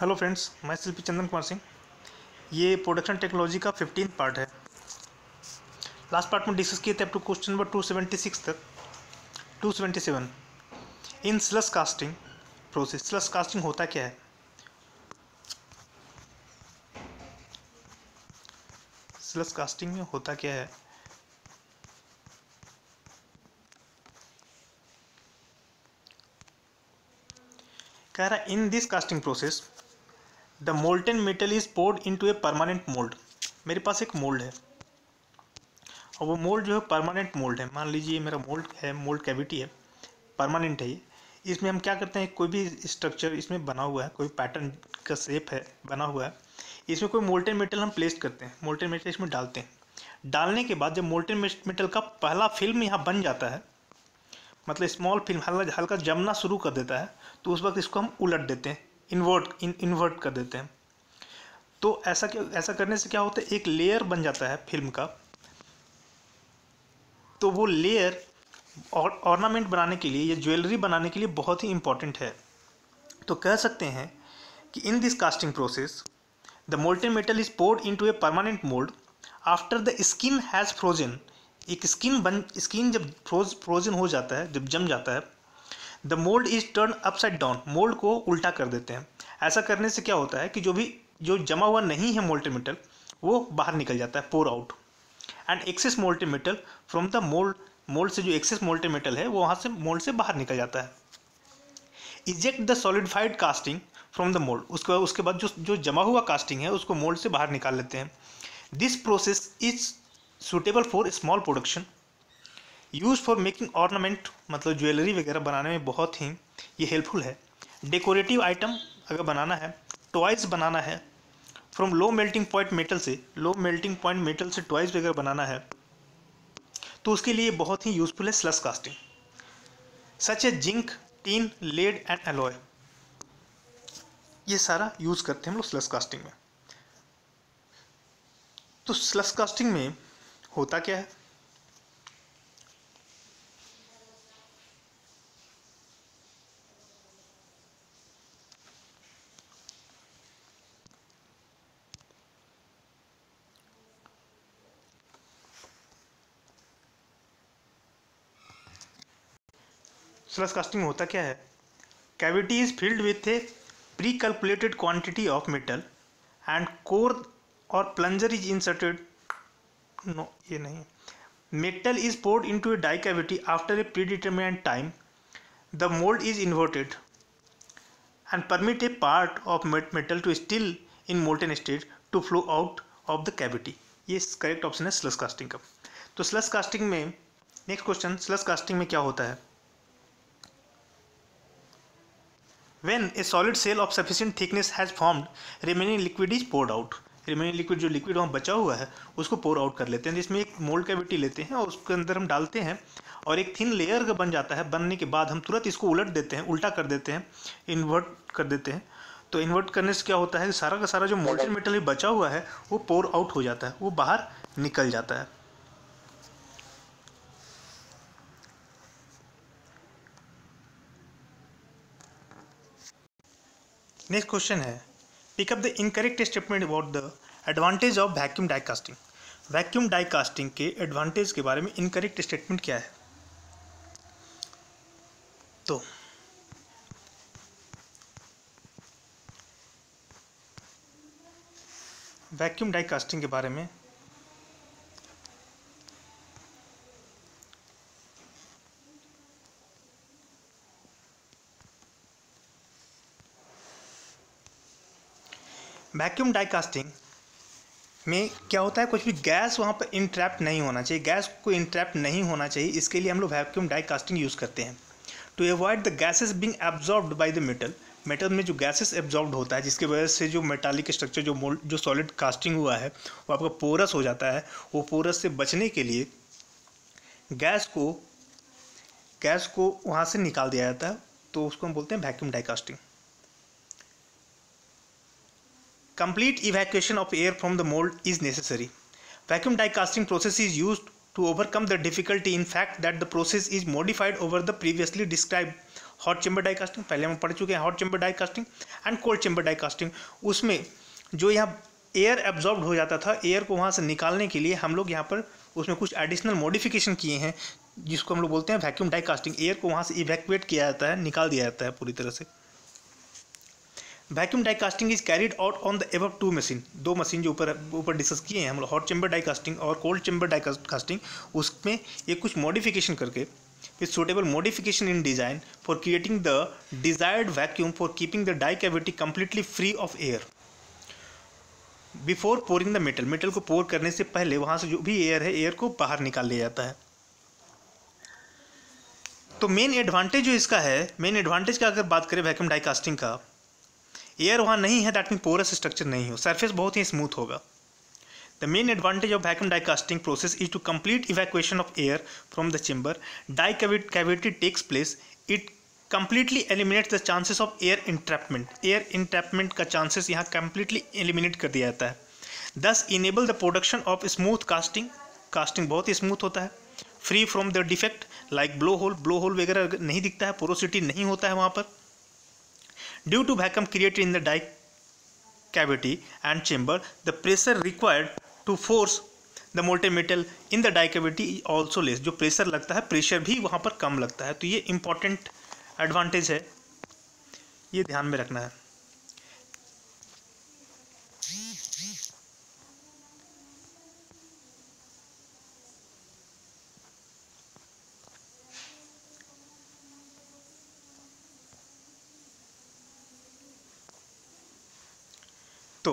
Hello friends मैं शिल्पी चंदन कुमार सिंह। ये production technology का फिफ्टीन पार्ट है। लास्ट पार्ट में डिस्कस किए थे up to question number two seventy six तक। Two seventy seven in slush casting process slush casting होता क्या है? स्लस कास्टिंग में होता क्या है? कह रहा in this casting process the molten metal is poured into a permanent mould. मेरे पास एक मोल्ड है। और वो मोल्ड जो है, परमानेंट मोल्ड है। मान लीजिए मेरा मोल्ड है, मोल्ड कैविटी है, परमानेंट है ये। इसमें हम क्या करते हैं, कोई भी स्ट्रक्चर इसमें बना हुआ है, कोई पैटर्न का शेप है, बना हुआ है, इसमें कोई मोल्टन मेटल हम प्लेस करते हैं। मोल्टन मेटल इसमें डालते हैं। डालने के बाद जब मोल्टन मेटल का पहला फ़िल्म यहाँ बन जाता है मतलब स्मॉल फ़िल्म, हल्का हल्का जमना शुरू कर देता है तो उस वक्त इसको हम उलट देते हैं। इन्वर्ट इन इन्वर्ट कर देते हैं। तो ऐसा क्या, ऐसा करने से क्या होता है? एक लेयर बन जाता है फ़िल्म का। तो वो लेयर और ऑर्नामेंट बनाने के लिए या ज्वेलरी बनाने के लिए बहुत ही इंपॉर्टेंट है। तो कह सकते हैं कि in this casting process the molten metal is poured into a permanent mould after the skin has frozen एक स्किन बन स्किन जब फ्रोज फ्रोजन हो जाता है, जब जम जाता है the mould is turn upside down mould को उल्टा कर देते हैं। ऐसा करने से क्या होता है कि जो भी, जो जमा हुआ नहीं है मोल्टेन मेटल वो बाहर निकल जाता है pour out and excess molten metal from the mould mould से जो एक्सेस मोल्टेन मेटल है, वो वहाँ से मोल्ड से बाहर निकल जाता है। Eject the solidified casting from the mould उसके बाद उसके बाद जो जो जमा हुआ कास्टिंग है, उसको मोल्ड से बाहर निकाल लेते हैं। This process is suitable for small production use for making ornament मतलब ज्वेलरी वगैरह बनाने में बहुत ही ये हेल्पफुल है। डेकोरेटिव आइटम अगर बनाना है टॉयज़ बनाना है from low melting point metal से लो मेल्टिंग पॉइंट मेटल से टॉयज़ वगैरह बनाना है तो उसके लिए बहुत ही यूज़फुल है slush casting such a zinc tin lead and alloy ये सारा यूज़ करते हैं हम लोग स्लस कास्टिंग में। तो स्लस कास्टिंग में होता क्या है? स्लस कास्टिंग होता क्या है? Cavity is filled with a pre calculated quantity of metal and core और प्लंजर इज़ इंसर्टेड नो ये नहीं metal is poured in to a die cavity after a pre determinant time the mould is inverted and permit a part of metal to still in molten state to flow out of the cavity ये correct option है slush casting का. तो slush casting में next question स्लस casting में क्या होता है? When a solid cell of sufficient thickness has formed, remaining liquid is poured out. Remaining liquid जो लिक्विड वहाँ बचा हुआ है, उसको पोर आउट कर लेते हैं। जिसमें एक मोल्ड कैविटी लेते हैं और उसके अंदर हम डालते हैं और एक थिन लेयर का बन जाता है। बनने के बाद हम तुरंत इसको उलट देते हैं, उल्टा कर देते हैं इन्वर्ट कर देते हैं। तो इन्वर्ट करने से क्या होता है? सारा का सारा जो मोल्टेन मेटल बचा हुआ है, वो पोर आउट हो जाता है, वो बाहर निकल जाता है। नेक्स्ट क्वेश्चन है. Pick up the incorrect statement about the advantage of vacuum die casting vacuum die casting के एडवांटेज के बारे में इनकरेक्ट स्टेटमेंट क्या है? तो वैक्यूम डाई कास्टिंग के बारे में वैक्यूम डाई कास्टिंग में क्या होता है, कुछ भी गैस वहाँ पर इंट्रैप्ट नहीं होना चाहिए। गैस को इंट्रैप्ट नहीं होना चाहिए, इसके लिए हम लोग वैक्यूम डाई कास्टिंग यूज़ करते हैं। To avoid the gases being absorbed by the metal metal में जो गैसेस एब्जॉर्ब होता है, जिसकी वजह से जो मेटालिक स्ट्रक्चर जो मोल्ड जो सॉलिड कास्टिंग हुआ है, वो आपका पोरस हो जाता है। वो पोरस से बचने के लिए गैस को गैस को वहाँ से निकाल दिया जाता है तो उसको हम बोलते हैं vacuum die casting Complete evacuation of air from the mold is necessary. Vacuum die casting process is used to overcome the difficulty. In fact, that the process is modified over the previously described hot chamber die casting पहले हम पढ़ चुके हैं hot chamber die casting and cold chamber die casting उसमें जो यहाँ air absorb हो जाता था एयर को वहाँ से निकालने के लिए हम लोग यहाँ पर उसमें कुछ एडिशनल मॉडिफिकेशन किए हैं, जिसको हम लोग बोलते हैं वैक्यूम डाई कास्टिंग एयर को वहाँ से इवैक्यूएट किया जाता है, निकाल दिया जाता है पूरी तरह से। Vacuum die casting is carried out on the एव टू मशीन दो मशीन जो ऊपर ऊपर डिस्कस किए हैं, हम लोग हॉट चेम्बर डाई कास्टिंग और कोल्ड चेम्बर डाई कास्टिंग उसमें ये कुछ मॉडिफिकेशन करके, with suitable modification in design for creating the desired vacuum for keeping the die cavity completely free of air. Before pouring the metal metal को pour करने से पहले वहाँ से जो भी एयर है एयर को बाहर निकाल लिया जाता है तो मेन एडवांटेज जो इसका है मेन एडवांटेज का अगर बात करें वैक्यूम डाइकास्टिंग का एयर वहाँ नहीं है दैट मीन पोरस स्ट्रक्चर नहीं हो। सरफेस बहुत ही स्मूथ होगा। The main advantage of vacuum die casting process is to complete evacuation of air from the chamber die cavity takes place it completely eliminate the chances of air entrapment air entrapment का chances यहाँ completely eliminate कर दिया जाता है। Thus enable the production of smooth casting casting बहुत ही smooth होता है। Free from the defect like blow hole blow hole वगैरह नहीं दिखता है पोरोसिटी नहीं होता है वहाँ पर। Due to vacuum created in the die cavity and chamber the pressure required to force the molten metal in the die cavity also less जो प्रेशर लगता है प्रेशर भी वहाँ पर कम लगता है। तो ये इंपॉर्टेंट एडवांटेज है। ये ध्यान में रखना है तो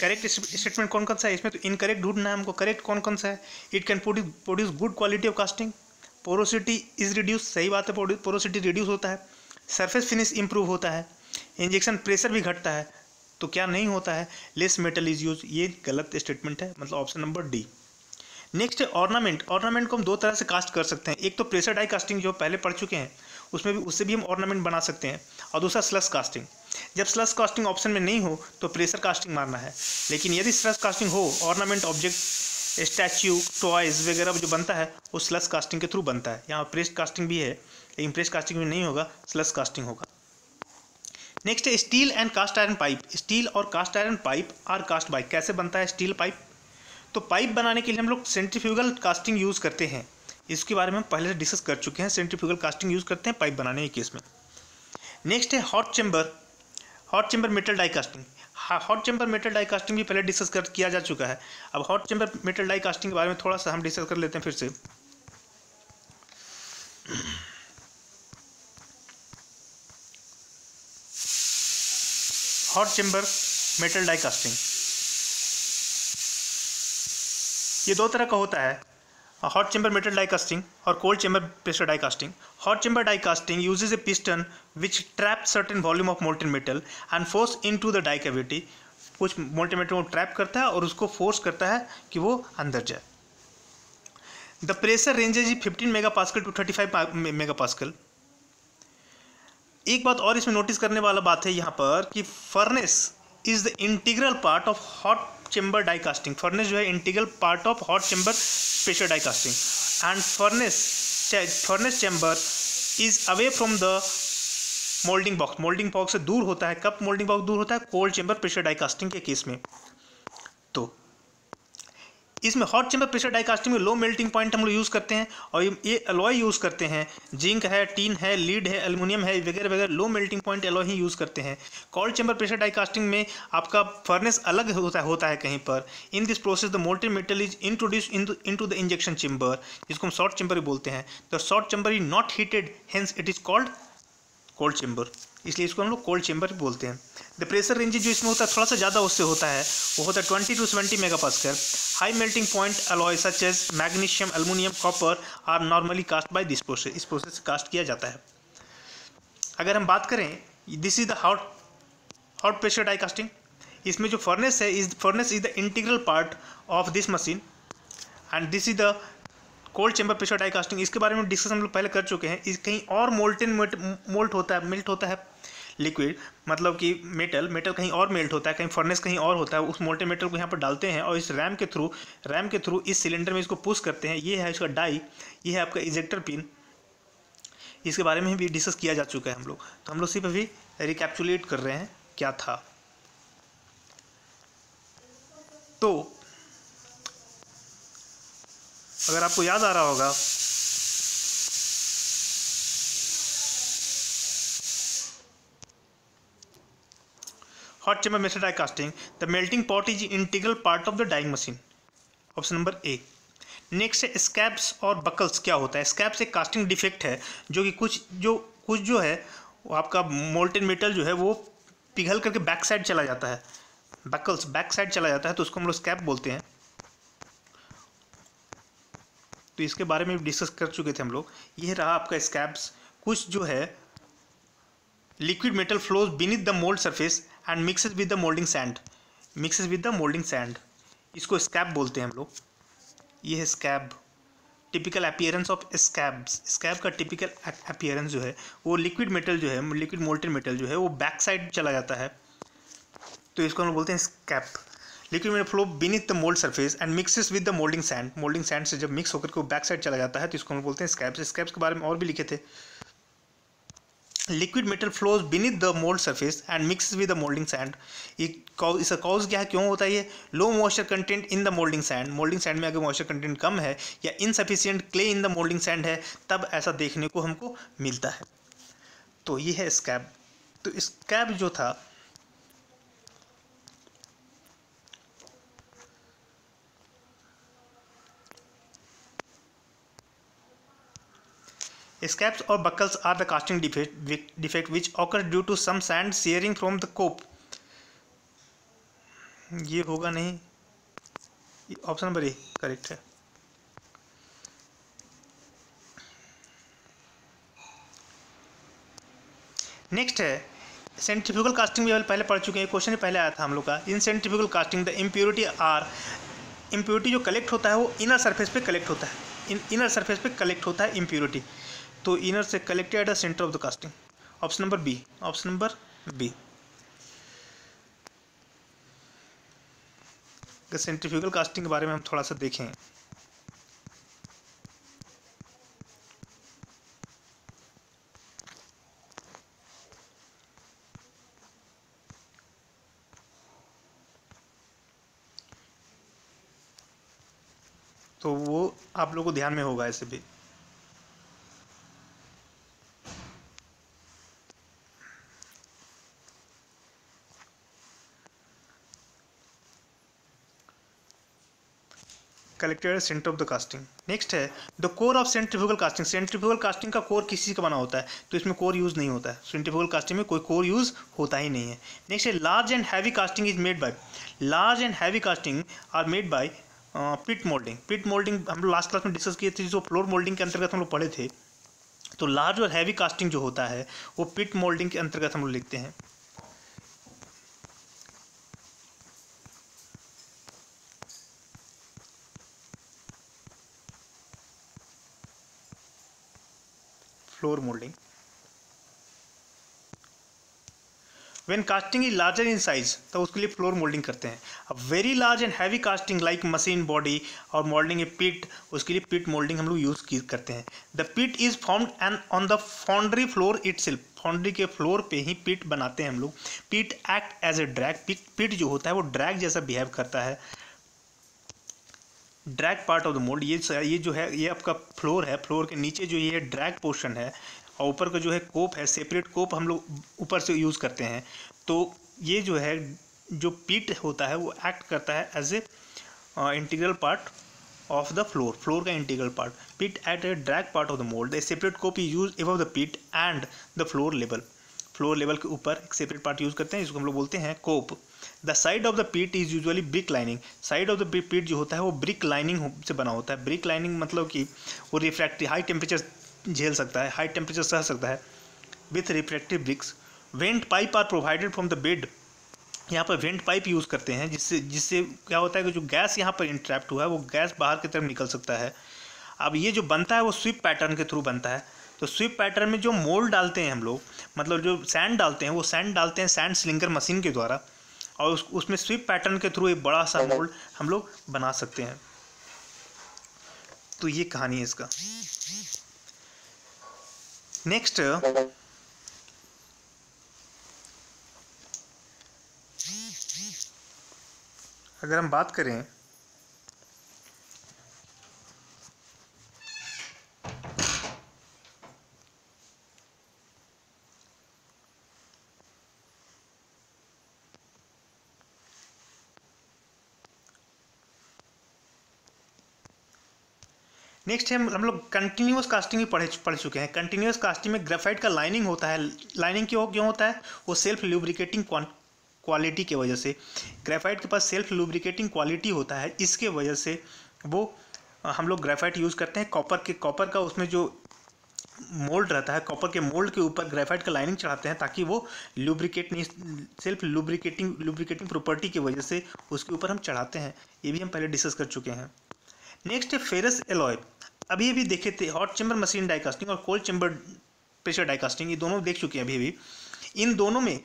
करेक्ट स्टेटमेंट कौन कौन सा है? इसमें तो इनकरेक्ट ढूंढना है हमको करेक्ट कौन कौन सा है? It can produce good quality of casting porosity is reduce सही बात है पोरोसिटी रिड्यूस होता है। सरफेस फिनिश इंप्रूव होता है। इंजेक्शन प्रेशर भी घटता है। तो क्या नहीं होता है? लेस मेटल इज़ यूज़ ये गलत स्टेटमेंट है मतलब ऑप्शन नंबर डी नेक्स्ट है ऑर्नामेंट ऑर्नामेंट को हम दो तरह से कास्ट कर सकते हैं। एक तो प्रेशर डाई कास्टिंग जो पहले पढ़ चुके हैं, उसमें भी, उससे भी हम ऑर्नामेंट बना सकते हैं। और दूसरा स्लस कास्टिंग जब स्लस कास्टिंग ऑप्शन में नहीं हो तो प्रेशर कास्टिंग मारना है। लेकिन यदि स्लस कास्टिंग हो, ऑर्नामेंट, ऑब्जेक्ट, स्टैच्यू, टॉयज वगैरह जो बनता है, वो स्लस कास्टिंग के थ्रू बनता है। यहाँ प्रेस कास्टिंग भी है, लेकिन प्रेस कास्टिंग में नहीं होगा, स्लस कास्टिंग होगा। नेक्स्ट है steel and cast iron pipe. Steel और cast iron pipe are cast bike कैसे बनता है स्टील पाइप? तो पाइप बनाने के लिए हम लोग सेंट्रीफ्यूगल कास्टिंग यूज़ करते हैं। इसके बारे में हम पहले से डिस्कस कर चुके हैं, सेंट्रीफ्यूगल कास्टिंग यूज़ करते हैं पाइप बनाने के केस में। नेक्स्ट है hot chamber. Hot chamber metal die casting hot chamber metal die casting भी पहले डिस्कस कर, किया जा चुका है। अब hot chamber metal die casting के बारे में थोड़ा सा हम डिस्कस कर लेते हैं फिर से। Hot chamber metal die casting ये दो तरह का होता है। Hot chamber metal die casting और cold chamber pressure die casting hot chamber die casting uses a piston which trap certain volume of molten metal and force in to the die cavity कुछ molten metal को trap करता है और उसको force करता है कि वो अंदर जाए। The pressure ranges fifteen mega pascal to thirty five mega pascal एक बात और इसमें नोटिस करने वाला बात है यहाँ पर कि furnace is the integral part of hot chamber die casting furnace जो है integral part of hot chamber pressure die casting and furnace furnace chamber is away from the moulding box moulding box से दूर होता है। कब moulding box दूर होता है? Cold chamber pressure die casting के केस में। इसमें hot chamber pressure die casting में लो मेल्टिंग पॉइंट हम लोग यूज़ करते हैं और ये अलॉय यूज़ करते हैं। जिंक है टीन है लीड है एल्यूमिनियम है, वगैरह वगैरह लो मेल्टिंग पॉइंट अलॉय ही यूज़ करते हैं। Cold chamber pressure die casting में आपका फर्नेस अलग होता है होता है कहीं पर। In this process the molten metal is introduce into the injection chamber जिसको हम शॉर्ट चेम्बर भी बोलते हैं। The short chamber is not heated hence it is called cold chamber इसलिए इसको हम लोग कोल्ड चेम्बर बोलते हैं। द प्रेशर रेंज जो इसमें होता है, थोड़ा सा ज़्यादा उससे होता है, वो होता है twenty to seventy megapascal high melting point alloy such as magnesium aluminium copper are normally cast by this process इस प्रोसेस से कास्ट किया जाता है। अगर हम बात करें this is the hot hot pressure die casting इसमें जो फर्नेस है, इस furnace is the integral part of this machine and this is the cold chamber pressure die casting, इसके बारे में डिस्कस हम लोग पहले कर चुके हैं। इस कहीं और मोल्टेन मोल्ट होता है, मिल्ट होता है लिक्विड मतलब कि मेटल मेटल कहीं और मेल्ट होता है, कहीं फर्नेस कहीं और होता है, उस मोल्टेन मेटल को यहाँ पर डालते हैं और इस रैम के थ्रू, रैम के थ्रू इस सिलेंडर में इसको पुश करते हैं। ये है इसका डाई, ये है आपका इजेक्टर पिन। इसके बारे में भी डिस्कस किया जा चुका है हम लोग। तो हम लोग सिर्फ़ अभी रिकैप्चुलेट कर रहे हैं क्या था। तो अगर आपको याद आ रहा होगा। Hot chamber metal die casting, the melting pot is integral part of the dyeing machine. Option number A next है स्कैब्स और बकल्स क्या होता है? स्कैब्स एक कास्टिंग डिफेक्ट है, जो कि कुछ, जो कुछ जो है, वो आपका मोल्टेन मेटल जो है, वो पिघल करके बैक साइड चला जाता है। बकल्स बैक साइड चला जाता है तो उसको हम लोग स्कैप बोलते हैं। तो इसके बारे में डिस्कस कर चुके थे हम लोग। ये रहा आपका स्कैब्स कुछ जो है liquid metal flows beneath the mould surface and mixes with the moulding sand mixes with the moulding sand इसको स्कैब बोलते हैं हम लोग। ये है scab typical appearance of scabs scab का टिपिकल अपियरेंस जो है, वो लिक्विड मेटल जो है लिक्विड मोल्टेन मेटल जो है, वो बैक साइड चला जाता है। तो इसको हम लोग बोलते हैं scab liquid metal flow beneath the mould surface and mixes with the moulding sand moulding sand से जब मिक्स होकर के बैक साइड चला जाता है तो इसको हम बोलते हैं स्कैप्स स्कैप्स के बारे में और भी लिखे थे। Liquid metal flows beneath the mould surface and mix with the moulding sand इसका कॉज क्या है? क्यों होता है ये? Low moisture content in the moulding sand moulding sand में अगर मॉइस्चर कंटेंट कम है या insufficient clay in the moulding sand है, तब ऐसा देखने को हमको मिलता है। तो ये है स्कैब तो स्कैब जो था Or buckles are the casting defect, defect which occurs due to some sand shearing from the cope. ये होगा नहीं। ऑप्शन नंबर ए करेक्ट है। नेक्स्ट है। सेंट्रीफ्यूगल कास्टिंग भी पहले पढ़ चुके हैं। क्वेश्चन पहले आया था हम लोग का। In centrifugal casting the impurity are impurity जो कलेक्ट होता है वो इनर सरफेस पे कलेक्ट होता है। इन इनर सरफेस पे कलेक्ट होता है इम्प्योरिटी तो इनर से collected at the centre of the casting. Option number B, option number B. Centrifugal casting के बारे में हम थोड़ा सा देखें। तो वो आप लोगों को ध्यान में होगा ऐसे भी। Collected centre of the casting next है the core of centrifugal casting centrifugal casting का कोर किसी का बना होता है तो इसमें कोर यूज़ नहीं होता है। सेंट्रीफ्यूगल कास्टिंग में कोई कोर यूज़ होता ही नहीं है। नेक्स्ट है large and heavy casting is made by large and heavy casting are made by pit moulding pit moulding हम लोग लास्ट क्लास में डिस्कस किए थे, जो फ्लोर मोल्डिंग के अंतर्गत हम लोग पढ़े थे तो लार्ज और हैवी कास्टिंग जो होता है, वो पिट मोल्डिंग के अंतर्गत हम लोग लिखते हैं। Floor moulding when casting is larger in size तो उसके लिए फ्लोर मोल्डिंग करते हैं। अब very large and heavy casting like machine body और मोल्डिंग ए पिट उसके लिए पिट मोल्डिंग हम लोग यूज़ करते हैं। The pit is formed and on the foundry floor it foundry के फ्लोर पे ही पिट बनाते हैं हम लोग। Pit act as a drag pit pit जो होता है वो ड्रैग जैसा बिहेव करता है। Drag part of the mould ये ये जो है, ये आपका फ्लोर है फ्लोर के नीचे जो ये ड्रैग पोर्शन है, और ऊपर का जो है कोप है सेपरेट कोप हम लोग ऊपर से यूज़ करते हैं। तो ये जो है, जो पीट होता है, वो एक्ट करता है as a integral part of the floor floor का integral part pit at a drag part of the mould the separate cope use over the pit and the floor level floor level के ऊपर एक separate part use करते हैं, जिसको हम लोग बोलते हैं cope the side of the pit is usually brick lining side of the pit जो होता है, वो ब्रिक लाइनिंग से बना होता है। ब्रिक लाइनिंग मतलब कि वो रिफ्रैक्टिव हाई टेम्परेचर झेल सकता है हाई टेम्परेचर सह सकता है with refractive bricks vent pipe are provided from the bed यहाँ पर वेंट पाइप यूज़ करते हैं, जिससे जिससे क्या होता है कि जो गैस यहाँ पर इंट्रैप्ट हुआ है, वो गैस बाहर की तरफ़ निकल सकता है। अब ये जो बनता है, वो स्विप पैटर्न के थ्रू बनता है। तो स्विप पैटर्न में जो मोल्ड डालते हैं हम लोग मतलब जो सैंड डालते हैं, वो सैंड डालते हैं सैंड स्लिंगर मशीन के द्वारा। और उस उसमें स्वीप पैटर्न के थ्रू एक बड़ा सा मोल्ड हम लोग बना सकते हैं। तो ये कहानी है इसका। नेक्स्ट अगर हम बात करें नेक्स्ट हम हम लोग कंटिन्यूस कास्टिंग भी पढ़ पढ़ चुके हैं। कंटिन्यूस कास्टिंग में ग्रेफाइट का लाइनिंग होता है। लाइनिंग क्यों क्यों होता है? वो सेल्फ लुब्रिकेटिंग क्वालिटी के वजह से। ग्रेफाइट के पास सेल्फ लुब्रिकेटिंग क्वालिटी होता है। इसके वजह से वो, हम लोग ग्रेफाइट यूज़ करते हैं। कॉपर के कॉपर का उसमें जो मोल्ड रहता है कॉपर के मोल्ड के ऊपर ग्रेफाइट का लाइनिंग चढ़ाते हैं ताकि वो लुब्रिकेट नहीं सेल्फ लुब्रिकेटिंग लुब्रिकेटिंग प्रॉपर्टी की वजह से उसके ऊपर हम चढ़ाते हैं। ये भी हम पहले डिस्कस कर चुके हैं। नेक्स्ट है फेरस एलॉय अभी अभी देखे थे hot chamber machine die casting और cold chamber pressure die casting ये दोनों देख चुके हैं अभी अभी। इन दोनों में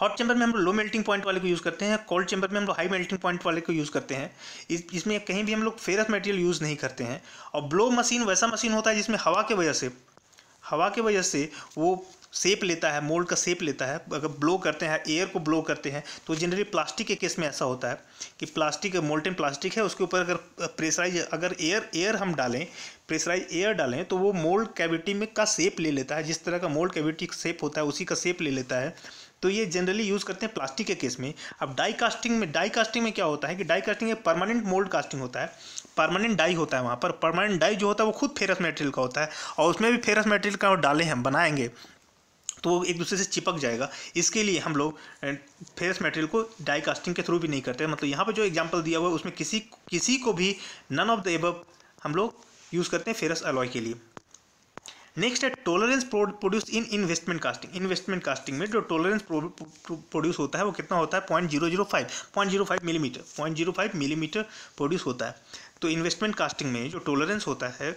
हॉट चैम्बर में हम लोग लो मेल्टिंग पॉइंट वाले को यूज़ करते हैं कोल्ड चैम्बर में हम लोग हाई मेल्टिंग पॉइंट वाले को यूज़ करते हैं। इस, इसमें कहीं भी हम लोग फेरस मटेरियल यूज़ नहीं करते हैं। और ब्लो मशीन वैसा मशीन होता है जिसमें हवा की वजह से, हवा की वजह से वो सेप लेता है, मोल्ड का सेप लेता है, अगर ब्लो करते हैं एयर को ब्लो करते हैं तो जनरली प्लास्टिक के केस में ऐसा होता है कि प्लास्टिक मोल्टन प्लास्टिक है, उसके ऊपर अगर प्रेशराइज अगर एयर एयर हम डालें प्रेशराइज एयर डालें तो वो मोल्ड कैविटी में का सेप ले लेता है, जिस तरह का मोल्ड कैविटी सेप होता है, उसी का सेप ले लेता है। तो ये जनरली यूज़ करते हैं प्लास्टिक के केस में। अब डाई कास्टिंग में डाई कास्टिंग में क्या होता है कि डाई कास्टिंग में परमानेंट मोल्ड कास्टिंग होता है। परमानेंट डाई होता है वहाँ पर। परमानेंट डाई जो होता है, वो खुद फेरस मटेरियल का होता है। और उसमें भी फेरस मटेरियल का डालें हम, बनाएँगे। तो वो एक दूसरे से चिपक जाएगा। इसके लिए हम लोग फेरस मटेरियल को डाई कास्टिंग के थ्रू भी नहीं करते। मतलब यहाँ पर जो एग्ज़ाम्पल दिया हुआ है, उसमें किसी किसी को भी नन ऑफ़ द एबव हम लोग यूज़ करते हैं फेरस अलॉय के लिए। नेक्स्ट है tolerance produce in investment casting investment casting में जो टॉलरेंस प्रोड्यूस होता है, वो कितना होता है? Point zero zero five point zero five millimetre point zero five millimetre produce होता है। तो इन्वेस्टमेंट कास्टिंग में जो टॉलरेंस होता है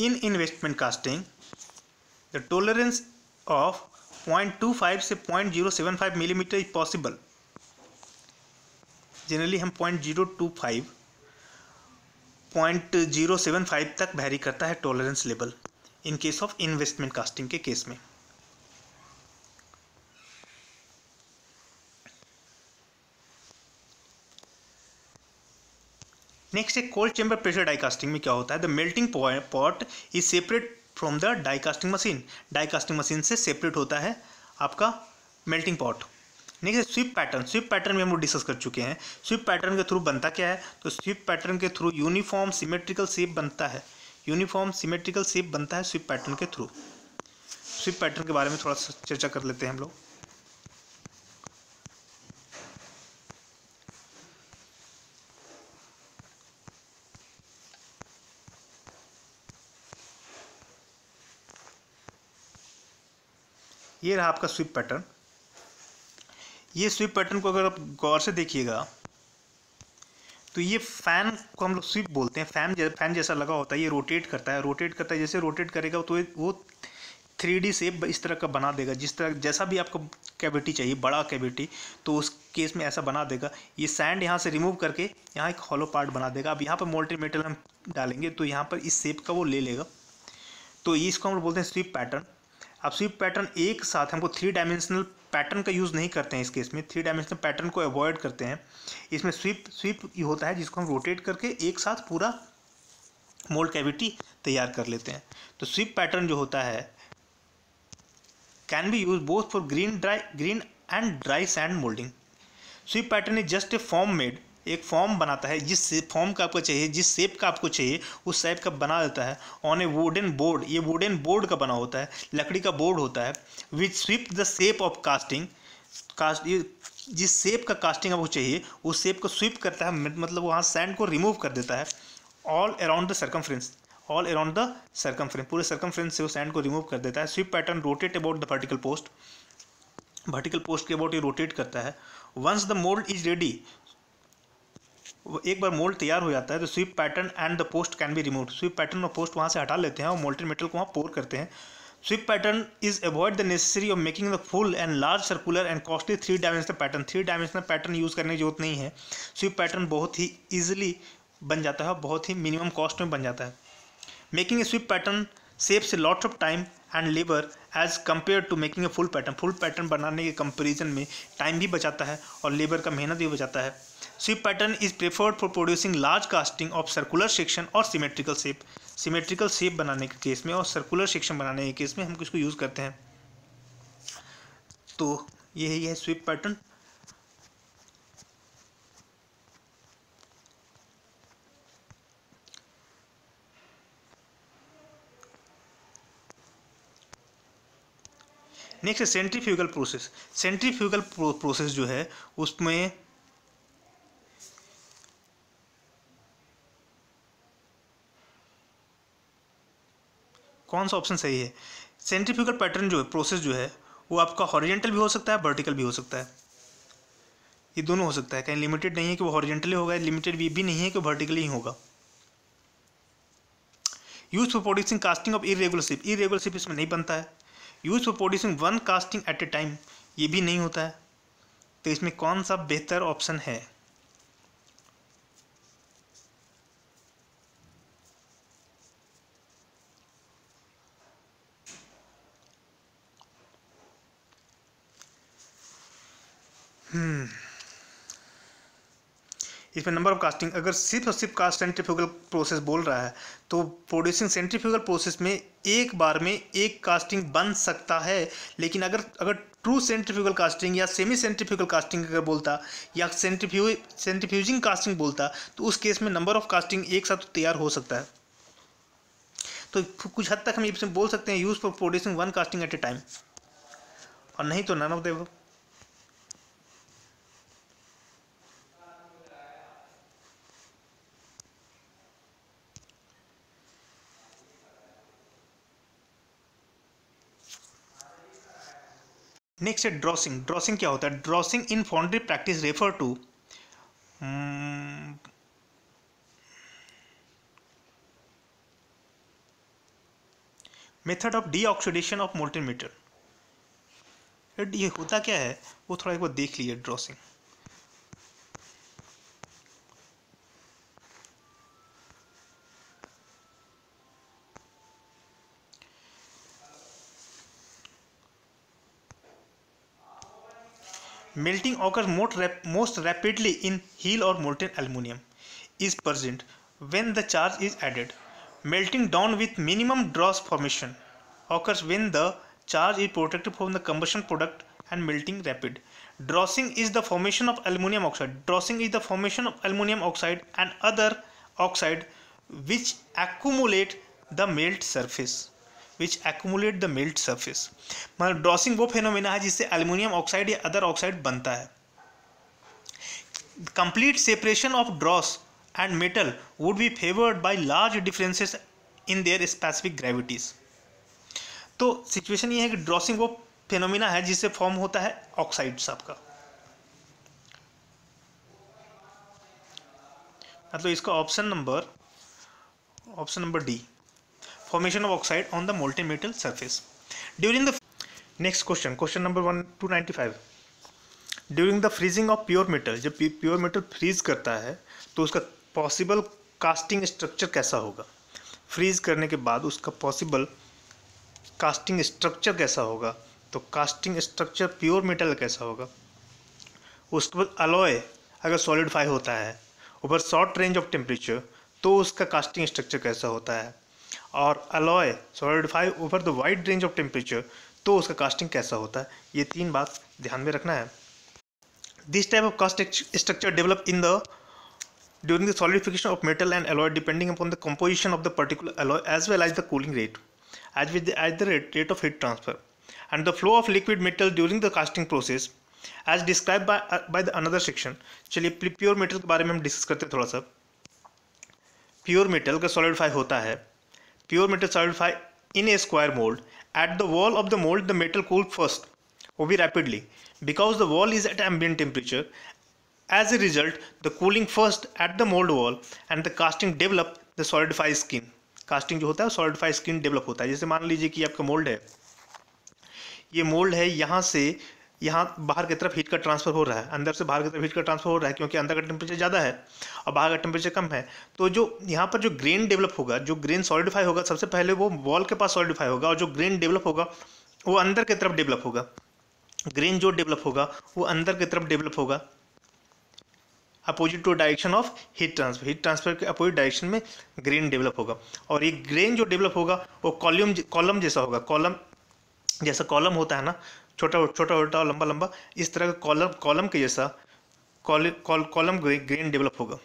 in investment casting, the tolerance of 0.25 से 0.075 मिलीमीटर इज़ पॉसिबल जनरली हम 0.025 0.075 तक वैरी करता है tolerance level in case of investment casting के केस में। नेक्स्ट है cold chamber pressure die casting में क्या होता है? The melting pot is separate from the die casting machine die casting machine से सेपरेट होता है आपका मेल्टिंग पॉट नेक्स्ट है स्विप पैटर्न स्विप पैटर्न में हम लोग डिस्कस कर चुके हैं। स्विप पैटर्न के थ्रू बनता क्या है? तो स्विप पैटर्न के थ्रू यूनिफॉर्म सिमेट्रिकल शेप बनता है। यूनिफॉर्म सिमेट्रिकल शेप बनता है स्विप पैटर्न के थ्रू स्विप पैटर्न के बारे में थोड़ा सा चर्चा कर लेते हैं हम लोग। ये रहा आपका स्विप पैटर्न ये स्विप पैटर्न को अगर आप गौर से देखिएगा तो ये फ़ैन को हम लोग स्विप बोलते हैं। फ़ैन जैसा फ़ैन जैसा लगा होता है, ये रोटेट करता है। रोटेट करता है, जैसे रोटेट करेगा तो वो थ्री डी सेप इस तरह का बना देगा, जिस तरह, जैसा भी आपको कैविटी चाहिए, बड़ा कैविटी तो उस केस में ऐसा बना देगा। ये सैंड यहाँ से रिमूव करके, यहाँ एक हॉलो पार्ट बना देगा। अब यहाँ पर मोल्टी मेटल हम डालेंगे तो यहाँ पर इस सेप का वो ले लेगा। तो इसको हम बोलते हैं स्विप पैटर्न अब स्वीप पैटर्न एक साथ हमको थ्री डायमेंशनल पैटर्न का यूज़ नहीं करते हैं इस केस में। थ्री डायमेंशनल पैटर्न को अवॉइड करते हैं। इसमें स्वीप स्वीप होता है जिसको हम रोटेट करके एक साथ पूरा मोल्ड कैविटी तैयार कर लेते हैं। तो स्वीप पैटर्न जो होता है can be use both for green dry green and dry sand moulding sweep pattern is just a form made एक फॉर्म बनाता है, जिस फॉर्म का आपको चाहिए, जिस शेप का आपको चाहिए, उस शेप का बना देता है। ऑन ए वुडन बोर्ड ये वुडन बोर्ड का बना होता है। लकड़ी का बोर्ड होता है which sweep the shape of casting cast जिस शेप का कास्टिंग आपको चाहिए, उस शेप को स्विप करता है मतलब वहाँ सैंड को रिमूव कर देता है। All around the circumference all around the circumference पूरे सर्कमफ्रेंस से वो सैंड को रिमूव कर देता है। Sweep pattern rotate about the vertical post vertical post के अबाउट ये रोटेट करता है। Once the mould is ready एक बार मोल्ड तैयार हो जाता है तो sweep pattern and the post can be remove sweep pattern और पोस्ट वहाँ से हटा लेते हैं और मोल्टेड मेटल को वहाँ पोर करते हैं। Sweep pattern is avoid the necessary of making the full and large circular and costly three dimensional pattern three dimensional pattern use करने की ज़रूरत नहीं है। स्वीप पैटर्न बहुत ही ईजिली बन जाता है बहुत ही मिनिमम कॉस्ट में बन जाता है। Making a sweep pattern saves a lot of time and labour as compare to making a full pattern full pattern बनाने के कंपेरिजन में टाइम भी बचाता है और लेबर का मेहनत भी बचाता है। Sweep pattern is preferred for producing large casting of circular section और सिमेट्रिकल शेप सिमेट्रिकल शेप बनाने के केस में और सर्कुलर सेक्शन बनाने के केस में हम किसको यूज़ करते हैं? तो यही है स्वीप पैटर्न नेक्स्ट है सेंट्रीफ्यूगल प्रोसेस सेंट्रीफ्यूगल प्रोसेस जो है उसमें कौन सा ऑप्शन सही है? सेंट्रीफ्यूगल पैटर्न जो है प्रोसेस जो है वो आपका हॉरिजेंटल भी हो सकता है वर्टिकल भी हो सकता है। ये दोनों हो सकता है। कहीं लिमिटेड नहीं है कि वो हॉरिजेंटली होगा लिमिटेड भी, भी नहीं है कि वर्टिकली ही होगा। Use for producing casting of irregular shape irregular shape इसमें नहीं बनता है। Use for producing one casting at a time ये भी नहीं होता है। तो इसमें कौन सा बेहतर ऑप्शन है? हम्म। इसमें नंबर ऑफ़ कास्टिंग, अगर सिर्फ़ और सिर्फ़ कास्ट सेंट्रीफ्यूगल प्रोसेस बोल रहा है तो प्रोड्यूसिंग सेंट्रीफ्यूगल प्रोसेस में एक बार में एक कास्टिंग बन सकता है। लेकिन अगर अगर ट्रू सेंट्रीफ्यूगल कास्टिंग या सेमी सेंट्रीफ्यूगल कास्टिंग अगर बोलता, या सेंट्रीफ्यू, सेंट्रीफ्यूजिंग कास्टिंग बोलता तो उस केस में नंबर ऑफ़ कास्टिंग एक साथ तैयार हो सकता है। तो कुछ हद तक हम ये बोल सकते हैं use for producing one casting at a time और नहीं तो नन ऑफ़ देव नेक्स्ट है ड्रॉसिंग ड्रॉसिंग क्या होता है? Drossing in foundry practice refer to method of deoxidation of molten metal ये होता क्या है? वो थोड़ा एक बार देख लीजिए drossing melting occurs most, rap most rapidly in heel or molten aluminum is present when the charge is added. Melting down with minimum dross formation occurs when the charge is protected from the combustion product and melting rapid. Drossing is the formation of aluminum oxide. Drossing is the formation of aluminum oxide and other oxide which accumulate the melt surface. Which accumulate the melt surface मतलब drossing वो phenomena है जिससे aluminium oxide या other oxide बनता है। Complete separation of dross and metal would be favoured by large differences in their specific gravities तो situation ये है कि ड्रॉसिंग वो फेनोमिना है जिससे फॉर्म होता है ऑक्साइड सबका। मतलब इसका option number option number D formation of oxide on the molten metal surface. During the next question question number 1 295 during the freezing of pure metal जब प्योर मेटल फ्रीज करता है तो उसका पॉसिबल कास्टिंग स्ट्रक्चर कैसा होगा? Freeze करने के बाद उसका पॉसिबल कास्टिंग स्ट्रक्चर कैसा होगा? तो कास्टिंग स्ट्रक्चर प्योर मेटल कैसा होगा? उसके बाद अलॉय अगर सॉलिडिफाई होता है ऊपर शॉर्ट रेंज ऑफ़ टेम्परेचर तो उसका कास्टिंग स्ट्रक्चर कैसा होता है? और alloy solidify over the wide range of temperature तो उसका कास्टिंग कैसा होता है? ये तीन बात ध्यान में रखना है। This type of cast structure develop in the during the solidification of metal and alloy depending upon the composition of the particular alloy as well as the cooling rate as with as the rate rate of heat transfer and the flow of liquid metal during the casting process as describe by the another section चलिए pure metal के बारे में हम discuss करते हैं थोड़ा सा। Pure metal का सॉलिडिफाई होता है। Pure metal solidify in a square mold. At the wall of the mold, the metal cool first, very rapidly, because the wall is at ambient temperature. As a result, the cooling first at the mold wall and the casting develop the solidify skin. Casting जो होता है solidify skin develop होता है जैसे मान लीजिए कि आपका मोल्ड है ये मोल्ड है यहाँ से यहाँ बाहर की तरफ़ हीट का ट्रांसफ़र हो रहा है। अंदर से बाहर की तरफ़ हीट का ट्रांसफ़र हो रहा है क्योंकि अंदर का टेम्परेचर ज़्यादा है और बाहर का टेम्परेचर कम है। तो जो यहाँ पर जो ग्रेन डेवलप होगा, जो ग्रेन सॉलिडिफाई होगा, सबसे पहले वो वॉल के पास सॉलिडिफाई होगा और जो ग्रेन डेवलप होगा, वो अंदर की तरफ़ डेवलप होगा। ग्रेन जो डेवलप होगा, वो अंदर की तरफ़ डेवलप होगा। Opposite to direction of heat transfer heat transfer के अपोजिट डायरेक्शन में ग्रेन डेवलप होगा। और ये ग्रेन जो डेवलप होगा, वो कॉलम कॉलम जैसा होगा। कॉलम जैसा कॉलम होता है ना छोटा छोटा और लंबा लंबा, इस तरह का कॉलम कॉलम के जैसा कॉलम ग्रेन डेवलप होगा।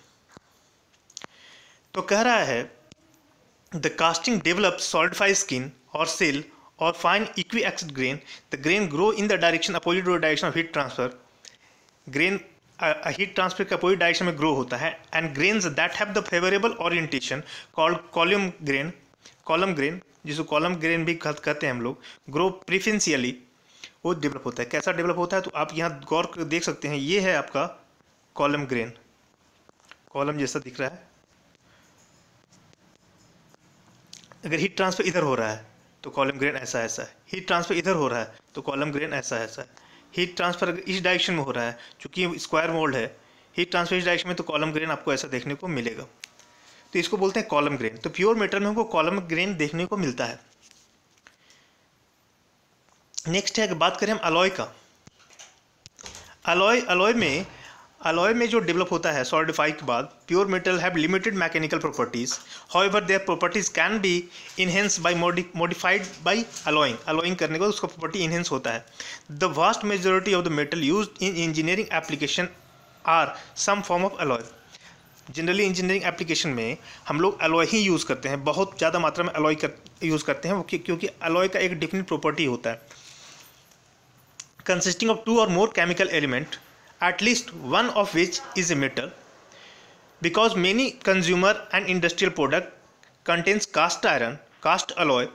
तो कह रहा है the casting develop solidify skin और सेल और fine equiaxed grain the grain grow in the direction opposite direction of heat transfer grain heat transfer के अपोजिट डायरेक्शन में ग्रो होता है and grains that have the favourable orientation called column grain column grain जिसको column grain भी कहते हैं हम लोग ग्रो प्रिफेंशियली वो डेवलप होता है। कैसा डेवलप होता है तो आप यहाँ गौर देख सकते हैं, ये है आपका कॉलम ग्रेन कॉलम जैसा दिख रहा है। अगर हीट ट्रांसफ़र इधर हो रहा है तो कॉलम ग्रेन ऐसा ऐसा है। हीट ट्रांसफ़र इधर हो रहा है तो कॉलम ग्रेन ऐसा ऐसा है। हीट ट्रांसफ़र इस डायरेक्शन में हो रहा है, चूँकि स्क्वायर मोल्ड है हीट ट्रांसफ़र इस डायरेक्शन में तो कॉलम ग्रेन आपको ऐसा देखने को मिलेगा। तो इसको बोलते हैं कॉलम ग्रेन तो प्योर मेटल में हमको कॉलम ग्रेन देखने को मिलता है। नेक्स्ट है, अगर बात करें हम अलॉय का। अलॉय अलॉय में अलॉय में जो डेवलप होता है सॉलिडिफाई के बाद pure metal have limited mechanical properties however their properties can be enhance by modified by alloying alloying करने का उसका प्रॉपर्टी इनहेंस होता है। The vast majority of the metal use in engineering application are some form of alloy generally engineering application में हम लोग alloy ही use करते हैं। बहुत ज़्यादा मात्रा में अलॉय कर यूज़ करते हैं क्योंकि अलॉय का एक डिफरेंट प्रॉपर्टी होता है। Consisting of two or more chemical element at least one of which is a metal because many consumer and industrial product contains cast iron cast alloy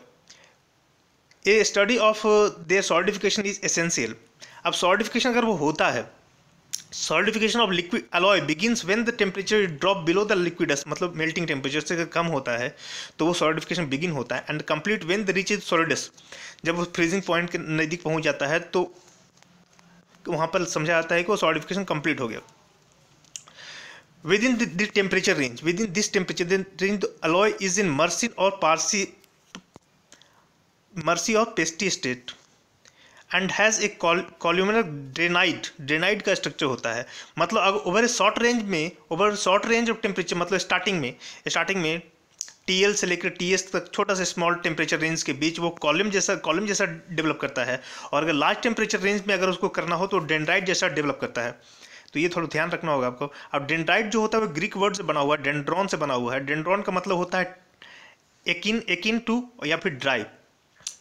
a study of uh, their solidification is essential अब solidification अगर वो होता है solidification of liquid alloy begins when the temperature drop below the liquidus मतलब melting temperature से कम होता है तो वो सॉलिडिफिकेशन बिगिन होता है and complete when the reach is solidus जब वो फ्रीजिंग पॉइंट के नज़दीक पहुँच जाता है तो वहाँ पर समझा जाता है कि वो सॉलिडिफिकेशन कंप्लीट हो गया। With in this temperature range with in this temperature range alloy is in mercy और पारसी मर्सी और pastry state and has a columnar ड्रेनाइड ड्रेनाइड का स्ट्रक्चर होता है। मतलब अगर ओवर ए शॉर्ट रेंज में over short range of temperature मतलब स्टार्टिंग में स्टार्टिंग में टीएल से लेकर टीएस तक छोटा सा स्मॉल टेम्परेचर रेंज के बीच वो कॉलम जैसा कॉलम जैसा डेवलप करता है। और अगर लार्ज टेम्परेचर रेंज में अगर उसको करना हो तो डेंड्राइट जैसा डेवलप करता है। तो ये थोड़ा ध्यान रखना होगा आपको। अब डेंड्राइट जो होता है वो ग्रीक वर्ड से बना हुआ है डेंड्रॉन से बना हुआ है। डेंड्रॉन का मतलब होता है एकिन एकिन टू या फिर ड्राई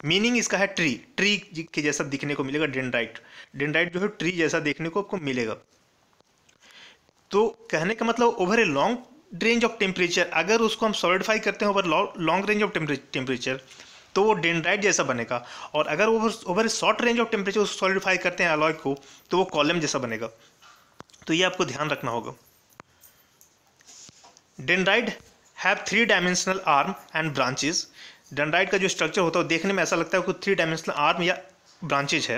मीनिंग इसका है ट्री ट्री के जैसा दिखने को मिलेगा डेंड्राइट डेंड्राइट जो है ट्री जैसा देखने को आपको मिलेगा। तो कहने का मतलब over a long range of temperature अगर उसको हम सॉलिडिफाई करते हैं over long range of temperature तो वो डेंड्राइट जैसा बनेगा। और अगर over short range of temperature उसको सॉलिडिफाई करते हैं अलॉय को तो वो कॉलम जैसा बनेगा। तो ये आपको ध्यान रखना होगा। Dendrite have three dimensional arm and branches dendrite का जो स्ट्रक्चर होता है देखने में ऐसा लगता है कि थ्री डायमेंशनल आर्म या ब्रांचेज है।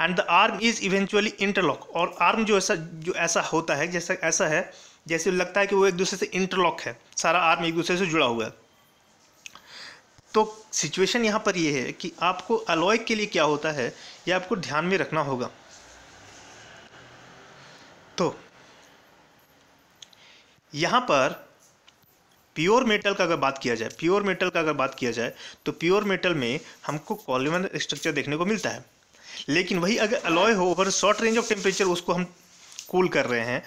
And the arm is eventually interlock और आर्म जो ऐसा जो ऐसा होता है, जैसा, ऐसा है जैसे लगता है कि वो एक दूसरे से इंटरलॉक है, सारा आर्म एक दूसरे से जुड़ा हुआ है। तो सिचुएशन यहाँ पर ये है कि आपको अलॉय के लिए क्या होता है ये आपको ध्यान में रखना होगा। तो यहाँ पर प्योर मेटल का अगर बात किया जाए प्योर मेटल का अगर बात किया जाए तो प्योर मेटल में हमको कॉलिमर स्ट्रक्चर देखने को मिलता है। लेकिन वही अगर अलॉय हो over short range of temperature उसको हम कूल कर रहे हैं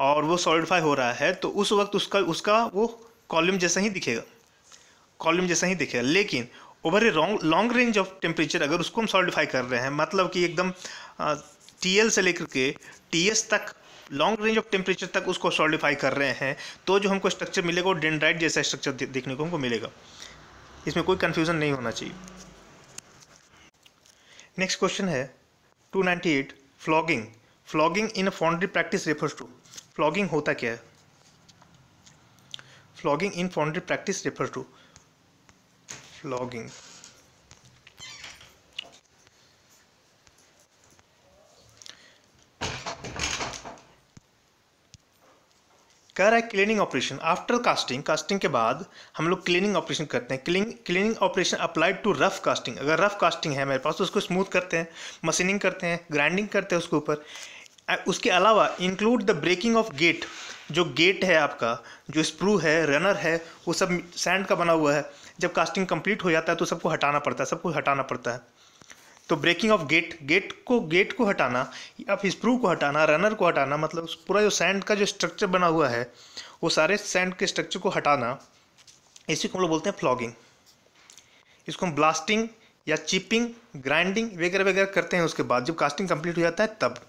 और वो सॉलिडिफाई हो रहा है तो उस वक्त उसका उसका वो कॉलम जैसा ही दिखेगा। कॉलम जैसा ही दिखेगा। लेकिन over a long range of temperature अगर उसको हम सॉलिडिफाई कर रहे हैं मतलब कि एकदम टी एल से लेकर के टी एस तक लॉन्ग रेंज ऑफ़ टेम्परेचर तक उसको सॉलिडिफाई कर रहे हैं तो जो हमको स्ट्रक्चर मिलेगा वो डेंड्राइट जैसा स्ट्रक्चर देखने को हमको मिलेगा। इसमें कोई कन्फ्यूज़न नहीं होना चाहिए। नेक्स्ट क्वेश्चन है 298 flogging flogging in foundry practice refers to flogging होता क्या है? Flogging in foundry practice refer to flogging कह रहा है cleaning operation after casting casting के बाद हम लोग क्लीनिंग ऑपरेशन करते हैं. Cleaning cleaning operation applied to rough casting अगर रफ कास्टिंग है मेरे पास तो उसको स्मूथ करते हैं. मशीनिंग करते हैं ग्राइंडिंग करते हैं उसके ऊपर. उसके अलावा include the breaking of gate जो गेट है आपका, जो स्प्रू है रनर है, वो सब सैंड का बना हुआ है। जब कास्टिंग कंप्लीट हो जाता है तो सबको हटाना पड़ता है, सबको हटाना पड़ता है। तो ब्रेकिंग ऑफ़ गेट गेट को गेट को हटाना फिर स्प्रू को हटाना रनर को हटाना मतलब पूरा जो सैंड का जो स्ट्रक्चर बना हुआ है, वो सारे सैंड के स्ट्रक्चर को हटाना, इसी को हम लोग बोलते हैं फ्लॉगिंग इसको हम ब्लास्टिंग या चिपिंग ग्राइंडिंग वगैरह वगैरह करते हैं उसके बाद। जब कास्टिंग कंप्लीट हो जाता है, तब।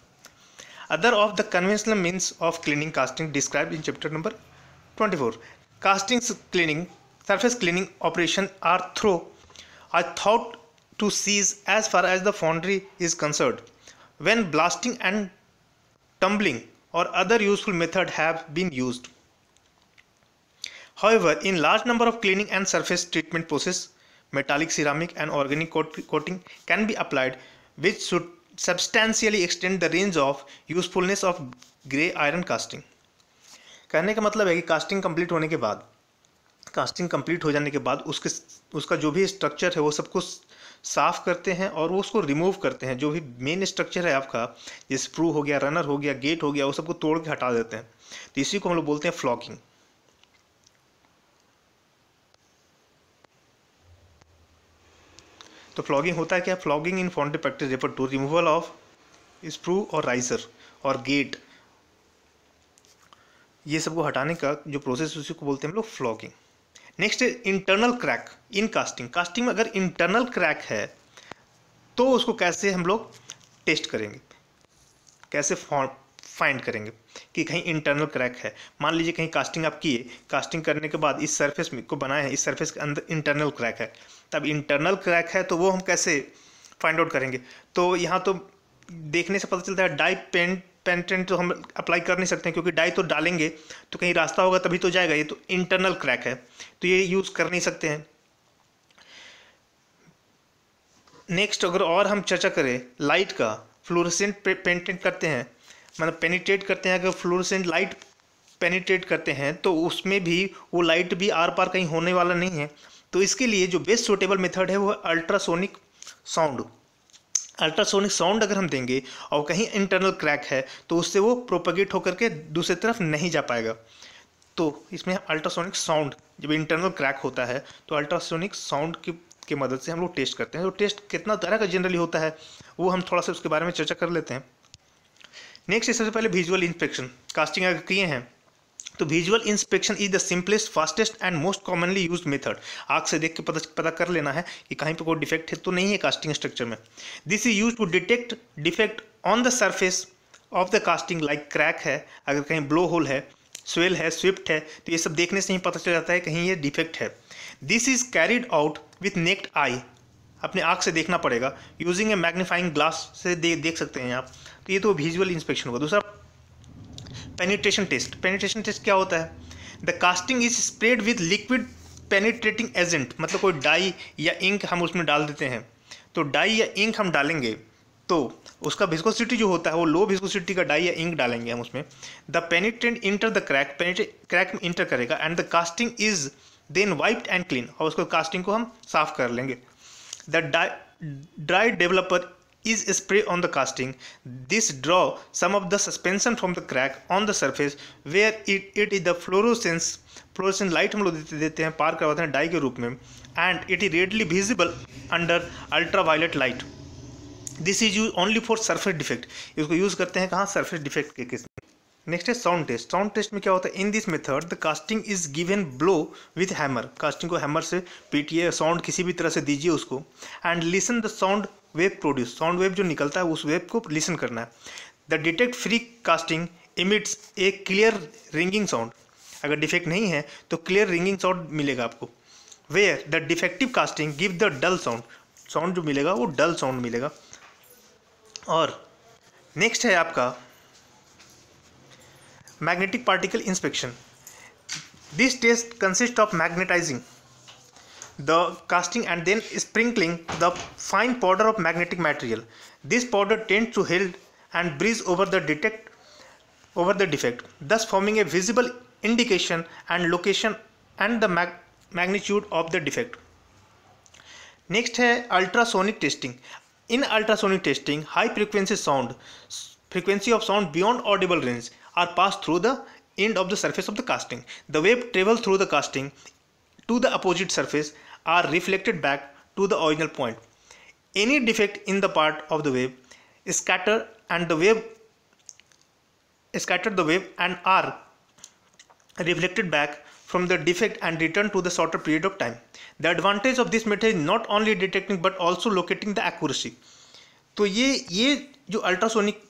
other of the conventional means of cleaning casting described in chapter number 24. Castings cleaning, surface cleaning operation are through are thought to cease as far as the foundry is concerned. When blasting and tumbling or other useful method have been used. However, in large number of cleaning and surface treatment process, metallic, ceramic and organic coating can be applied which should substantially extend the range of usefulness of grey iron casting. कहने का मतलब है कि casting complete होने के बाद casting complete हो जाने के बाद उसके, उसका जो भी स्ट्रक्चर है वो सबको साफ़ करते हैं और वो उसको रिमूव करते हैं। जो भी मेन स्ट्रक्चर है आपका, जैसे स्प्रू हो गया रनर हो गया गेट हो गया, वो सबको तोड़ के हटा देते हैं। तो इसी को हम लोग बोलते हैं फ्लॉकिंग तो फ्लॉगिंग होता है क्या? Flogging in foundry practice refer to removal of sprue और राइजर और गेट ये सबको हटाने का जो प्रोसेस उसी को बोलते हैं हम लोग flogging next internal crack in casting casting में अगर इंटरनल क्रैक है तो उसको कैसे हम लोग टेस्ट करेंगे? कैसे फाइंड करेंगे? कि कहीं इंटरनल क्रैक है। मान लीजिए कहीं कास्टिंग आप किए। कास्टिंग करने के बाद इस सरफेस को बनाए हैं, इस सरफेस के अंदर इंटरनल क्रैक है। तब इंटरनल क्रैक है तो वो हम कैसे फाइंड आउट करेंगे? तो यहाँ तो देखने से पता चलता है डाई पेंट पेंटेंट तो हम अप्लाई कर नहीं सकते हैं क्योंकि डाई तो डालेंगे तो कहीं रास्ता होगा तभी तो जाएगा, ये तो इंटरनल क्रैक है तो ये यूज़ कर नहीं सकते हैं। नेक्स्ट अगर और हम चर्चा करें लाइट का फ्लोरोसेंट पेंटेंट करते हैं मतलब पेनिट्रेट करते हैं, अगर फ्लोरोसेंट लाइट पेनिट्रेट करते हैं तो उसमें भी वो लाइट भी आर पार कहीं होने वाला नहीं है तो इसके लिए जो बेस्ट सुटेबल मेथड है वो है अल्ट्रासोनिक साउंड अल्ट्रासोनिक साउंड अगर हम देंगे और कहीं इंटरनल क्रैक है तो उससे वो प्रोपगेट होकर के दूसरी तरफ़ नहीं जा पाएगा। तो इसमें अल्ट्रासोनिक साउंड जब इंटरनल क्रैक होता है तो अल्ट्रासोनिक साउंड की की मदद से हम लोग टेस्ट करते हैं। तो टेस्ट कितना तरह का जनरली होता है, वो हम थोड़ा सा उसके बारे में चर्चा कर लेते हैं। नेक्स्ट सबसे पहले विजुअल इंस्पेक्शन कास्टिंग अगर किए हैं तो visual inspection is the simplest fastest and most commonly use method आग से देख के पता पता कर लेना है कि कहीं पर कोई डिफेक्ट है तो नहीं है कास्टिंग स्ट्रक्चर में। This is use to detect defect on the surface of the casting like crack है अगर कहीं ब्लो होल है स्वेल है स्विफ्ट है तो ये सब देखने से ही पता चल जाता है कहीं ये डिफेक्ट है। This is carried out with naked eye अपने आँख से देखना पड़ेगा। यूजिंग ए मैग्नीफाइंग ग्लास से दे, देख सकते हैं आप। तो ये तो विजुअल इंस्पेक्शन होगा। दूसरा पेनिट्रेशन टेस्ट पेनिट्रेशन टेस्ट क्या होता है? The casting is spread with liquid penetrating agent मतलब कोई डाई या इंक हम उसमें डाल देते हैं। तो डाई या इंक हम डालेंगे तो उसका विस्कोसिटी जो होता है, वो लो विस्कोसिटी का डाई या इंक डालेंगे हम उसमें। The penetrant enter the crack crack में इंटर करेगा and the casting is then wiped and clean और उसको कास्टिंग को हम साफ़ कर लेंगे। The dry developer is spray on the casting. This draw some of the suspension from the crack on the surface where it, it is the fluorescence fluorescent light हम लोग देते, देते हैं पार करवाते हैं डाई के रूप में। And it is readily visible under ultra violet light this is use only for surface defect इसको यूज़ करते हैं कहाँ? सरफेस डिफेक्ट के केस में। नेक्स्ट है साउंड टेस्ट साउंड टेस्ट में क्या होता है? In this method the casting is given blow with hammer casting को हैमर से पीटिए साउंड किसी भी तरह से दीजिए उसको। And listen the sound wave produce, sound wave जो निकलता है, उस वेव को लिसन करना है। The defect free casting emits a clear ringing sound. अगर डिफेक्ट नहीं है तो क्लियर रिंगिंग साउंड मिलेगा आपको। Where the defective casting give the dull sound. Sound जो मिलेगा, वो डल साउंड मिलेगा। और नेक्स्ट है आपका magnetic particle inspection. This test consist of magnetizing. The casting and then sprinkling the fine powder of magnetic material. This powder tends to hold and breeze over the detect over the defect, thus forming a visible indication and location and the mag magnitude of the defect. Next है ultrasonic testing. In ultrasonic testing, high frequency sound, frequency of sound beyond audible range are passed through the end of the surface of the casting. The wave travels through the casting to the opposite surface are reflected back to the original point. Any defect in the part of the wave scatter and the wave scatter the wave and are reflected back from the defect and return to the shorter period of time. The advantage of this method is not only detecting but also locating the accuracy. तो ये ये जो ultrasonic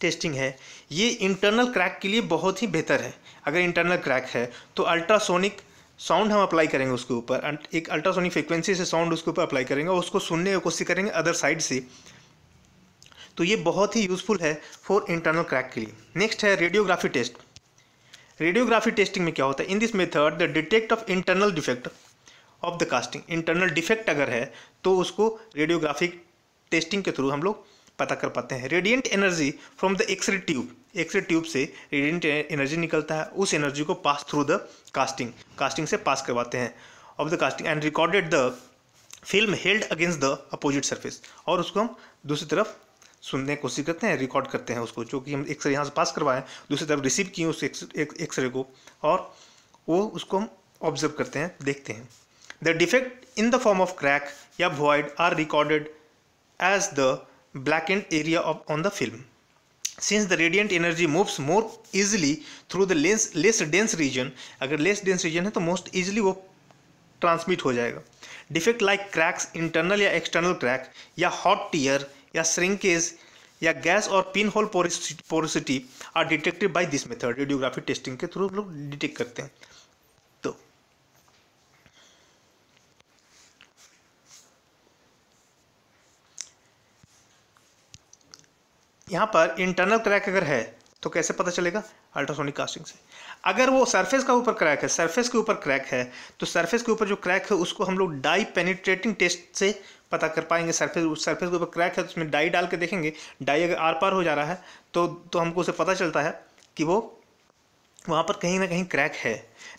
testing है ये internal crack के लिए बहुत ही बेहतर है अगर इंटरनल क्रैक है तो अल्ट्रासोनिक साउंड हम अप्लाई करेंगे उसके ऊपर एक अल्ट्रासोनिक फ्रिक्वेंसी से साउंड उसके ऊपर अप्लाई करेंगे, और उसको सुनने की कोशिश करेंगे अदर साइड से। तो ये बहुत ही यूज़फुल है फॉर इंटरनल क्रैक के लिए। नेक्स्ट है रेडियोग्राफी टेस्ट रेडियोग्राफी टेस्टिंग में क्या होता है? In this method the detect of internal defect of the casting internal defect अगर है तो उसको रेडियोग्राफिक टेस्टिंग के थ्रू हम लोग पता कर पाते हैं। Radiant energy from the X ray tube X ray tube से रेडियंट एनर्जी निकलता है। उस एनर्जी को pass through the casting casting से पास करवाते हैं। Of the casting and recorded the film held against the opposite surface और उसको हम दूसरी तरफ़ सुनने की कोशिश करते हैं रिकॉर्ड करते हैं उसको। जो कि हम एक्सरे यहाँ से पास करवाएँ दूसरी तरफ़ रिसीव किए उस एक्सरे को। और वो उसको हम ऑब्ज़र्व करते हैं, देखते हैं। The defect in the form of crack या void are recorded as the blackened area of, on the film. Since the radiant energy moves more easily through the less, less dense region, अगर less dense region है तो most easily वो transmit हो जाएगा defect like cracks internal या external crack या hot tear या shrinkage या गैस और pin hole porosity are detected by this method radiography testing के थ्रू लोग डिटेक्ट करते हैं यहाँ पर इंटरनल क्रैक अगर है तो कैसे पता चलेगा? अल्ट्रासोनिक कास्टिंग से। अगर वो सरफेस का ऊपर क्रैक है सरफेस के ऊपर क्रैक है तो सरफेस के ऊपर जो क्रैक है, उसको हम लोग डाई पेनिट्रेटिंग टेस्ट से पता कर पाएँगे। सरफेस सरफेस के ऊपर क्रैक है तो उसमें डाई डाल के देखेंगे। डाई अगर आर पार हो जा रहा है तो तो हमको उसे पता चलता है कि वो, वहाँ पर कहीं ना कहीं क्रैक है।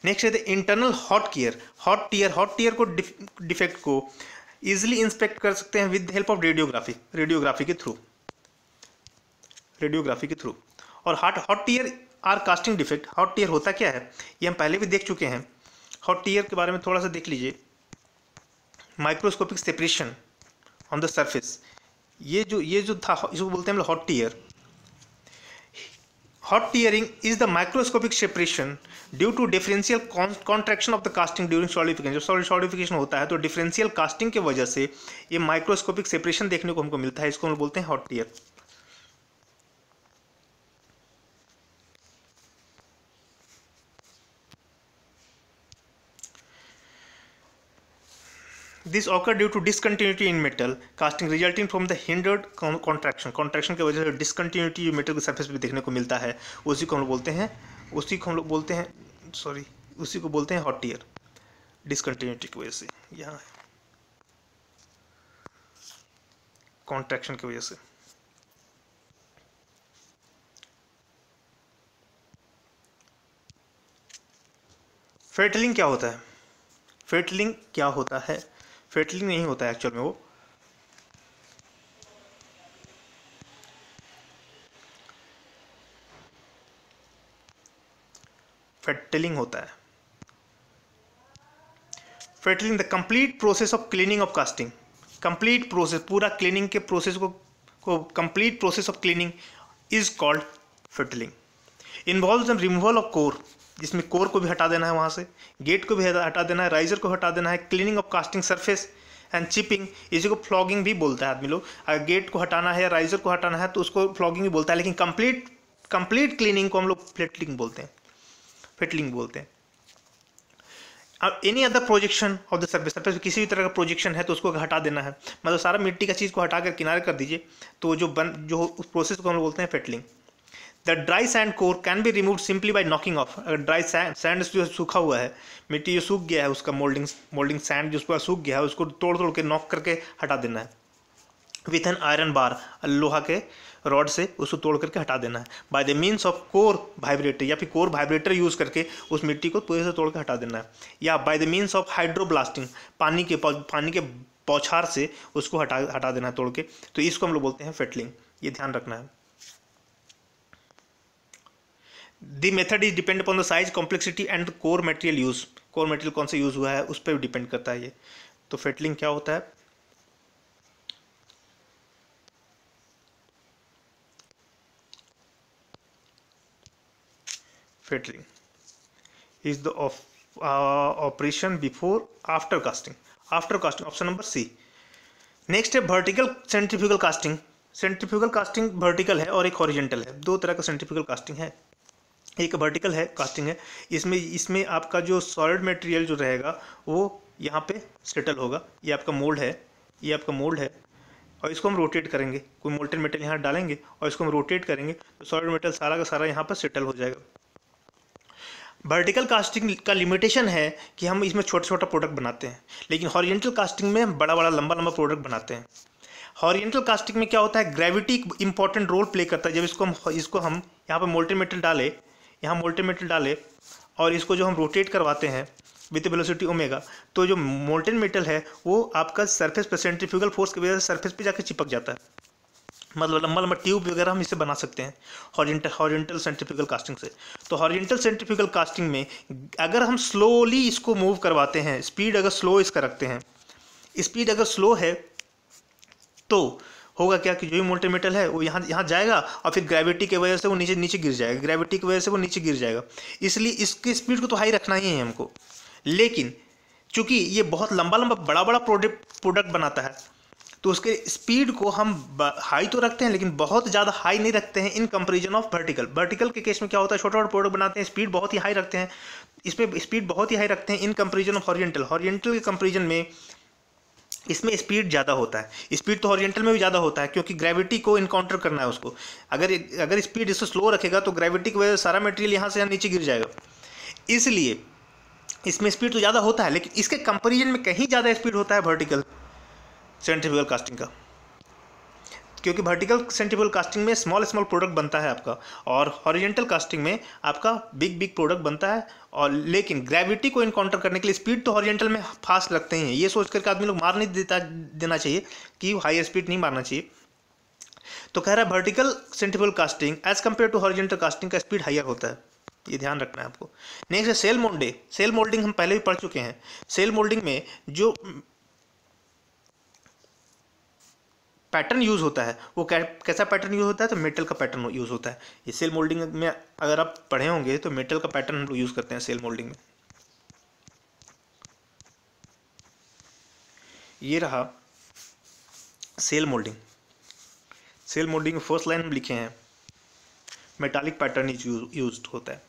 Next the internal hot tear hot tear hot tear को डिफेक्ट को ईजिली इंस्पेक्ट कर सकते हैं with help of radiography radiography के थ्रू रेडियोग्राफी के थ्रू और hot hot tear are casting defect hot tear होता क्या है? ये हम पहले भी देख चुके हैं। हॉट टीयर के बारे में थोड़ा सा देख लीजिए। Microscopic separation on the surface ये जो ये जो था, इसको बोलते हैं हम hot tear hot tearing is the microscopic separation due to differential contraction of the casting during solidification जब सॉलिफिकेशन होता है तो डिफरेंशियल कास्टिंग की वजह से ये माइक्रोस्कोपिक सेपरेशन देखने को हमको मिलता है। इसको हम बोलते हैं hot tear this occur due to discontinuity in metal casting resulting from the hindered contraction contraction की वजह से डिसकंटिन्यूटी मेटल के सर्फेस पर देखने को मिलता है। उसी को हम लोग बोलते हैं, उसी को हम लोग बोलते हैं सॉरी उसी को बोलते हैं हॉट ईयर डिसकंटिन्यूटी की वजह से, यहाँ कॉन्ट्रैक्शन की वजह से। फेटलिंग क्या होता है? फेटलिंग क्या होता है? फेटलिंग नहीं होता है एक्चुअल में वो। फेटलिंग होता है। Fettling the complete process of cleaning of casting. Complete process, पूरा क्लीनिंग के प्रोसेस को को complete process of cleaning is called fettling. Involve the removal of core. जिसमें कोर को भी हटा देना है वहाँ से गेट को भी हटा देना है राइजर को हटा देना है cleaning of casting surface and chipping इसी को फ्लॉगिंग भी बोलता है आदमी लोग। अगर गेट को हटाना है या राइजर को हटाना है तो उसको फ्लॉगिंग भी बोलता है, लेकिन कंप्लीट कंप्लीट क्लीनिंग को हम लोग फ्लेटलिंग बोलते हैं। फिटलिंग बोलते हैं। अब any other projection of the surface surface किसी भी तरह का प्रोजेक्शन है तो उसको हटा देना है। मतलब सारा मिट्टी का चीज़ को हटा कर किनारे कर दीजिए तो जो बन जो उस प्रोसेस को हम लोग बोलते हैं fettling the dry sand core can be remove simply by knocking off अगर ड्राई सैंड सैंड जो सूखा हुआ है, मिट्टी जो सूख गया है, उसका मोल्डिंग मोल्डिंग सैंड जो उसका सूख गया है, उसको तोड़ तोड़ के नॉक करके हटा देना है। विथ एन आयरन बार लोहा के रॉड से उसको तोड़ करके हटा देना है। By the means of core vibrator या फिर कोर वाइब्रेटर यूज़ करके उस मिट्टी को पूरे से तोड़ के हटा देना है। या by the means of hydroblasting पानी के पानी के पौछार से उसको हटा हटा देना है तोड़ के। तो इसको हम लोग बोलते हैं फेटलिंग ये ध्यान रखना है। The method is depend upon the size complexity and core material use core material कौन सा यूज़ हुआ है उस पर डिपेंड करता है ये। तो फेटलिंग क्या होता है? The of uh, operation before after casting. After casting option number c. Next है vertical centrifugal casting centrifugal casting vertical है और एक हॉरिजेंटल है। दो तरह का सेंट्रीफ्यूगल कास्टिंग है। एक वर्टिकल है कास्टिंग है। इसमें इसमें आपका जो सॉलिड मटेरियल जो रहेगा, वो यहाँ पे सेटल होगा। ये आपका मोल्ड है, ये आपका मोल्ड है, और इसको हम रोटेट करेंगे। कोई मोल्टेन मेटल यहाँ डालेंगे और इसको हम रोटेट करेंगे तो सॉलिड मेटल सारा का सारा यहाँ पर सेटल हो जाएगा। वर्टिकल कास्टिंग का लिमिटेशन है कि हम इसमें छोटा छोटा प्रोडक्ट बनाते हैं। लेकिन हॉरिजेंटल कास्टिंग में बड़ा बड़ा लंबा लंबा प्रोडक्ट बनाते हैं। हॉरिजेंटल कास्टिंग में क्या होता है? ग्रेविटी इंपॉर्टेंट रोल प्ले करता है। जब इसको हम इसको हम यहाँ पर मोल्टे मेटल डाले यहाँ मोल्टे मेटल डाले और इसको जो हम रोटेट करवाते हैं विथ वेलोसिटी ओमेगा तो जो मोल्टेन मेटल है, वो आपका सरफेस पर सेंट्रीफ्यूगल फोर्स की वजह से सरफेस पे जाकर चिपक जाता है। मतलब लंबा लंबा ट्यूब वगैरह हम इसे बना सकते हैं हॉरिजेंटल हॉरिजेंटल सेंट्रीफ्यूगल कास्टिंग से। तो हॉरिजेंटल सेंट्रीफ्यूगल कास्टिंग में अगर हम स्लोली इसको मूव करवाते हैं स्पीड अगर स्लो इसका रखते हैं स्पीड अगर स्लो है तो होगा क्या कि जो भी मोल्टे मेटल है, वो यहाँ यहाँ जाएगा और फिर ग्रेविटी की वजह से वो नीचे नीचे गिर जाएगा। ग्रेविटी की वजह से वो नीचे गिर जाएगा। इसलिए इसकी स्पीड को तो हाई रखना ही है हमको। लेकिन चूँकि ये बहुत लंबा लंबा बड़ा बड़ा प्रोडक्ट प्रोडक्ट बनाता है तो उसके स्पीड को हम हाई तो रखते हैं, लेकिन बहुत ज़्यादा हाई नहीं रखते हैं in comparison of vertical vertical के केस में क्या होता है? छोटा छोटा प्रोडक्ट बनाते हैं स्पीड बहुत ही हाई रखते हैं। इस पर स्पीड बहुत ही हाई रखते हैं in comparison of horizontal horizontal के कंपेरिजन में इसमें स्पीड ज़्यादा होता है। स्पीड तो हॉरिजेंटल में भी ज़्यादा होता है, क्योंकि ग्रेविटी को इनकाउंटर करना है उसको। अगर अगर स्पीड इसको स्लो रखेगा तो ग्रेविटी की वजह से सारा मटेरियल यहाँ से यहाँ नीचे गिर जाएगा। इसलिए इसमें स्पीड तो ज़्यादा होता है, लेकिन इसके कंपेरिजन में कहीं ज़्यादा स्पीड होता है वर्टिकल सेंट्रीफ्यूगल कास्टिंग का। क्योंकि वर्टिकल सेंट्रीफ्यूगल कास्टिंग में स्मॉल स्मॉल प्रोडक्ट बनता है आपका और हॉरिजेंटल कास्टिंग में आपका बिग बिग प्रोडक्ट बनता है और लेकिन ग्रेविटी को इनकाउंटर करने के लिए स्पीड तो हॉरिजेंटल में फास्ट लगते हैं ये सोच करके आदमी लोग मार नहीं देता, देना चाहिए कि हाई स्पीड नहीं मारना चाहिए। तो कह रहा है vertical centrifugal casting as compare to horizontal casting का स्पीड हाइयर होता है। ये ध्यान रखना है आपको। नेक्स्ट है सेल मोल्डे सेल मोल्डिंग हम पहले भी पढ़ चुके हैं। सेल मोल्डिंग में जो पैटर्न यूज़ होता है। वो कैसा पैटर्न यूज़ होता है? तो मेटल का पैटर्न यूज़ होता है। ये सेल मोल्डिंग में अगर आप पढ़े होंगे तो मेटल का पैटर्न हम यूज़ करते हैं सेल मोल्डिंग में। ये रहा shell moulding shell moulding first line में लिखे हैं। मेटालिक पैटर्न यूज़ होता है।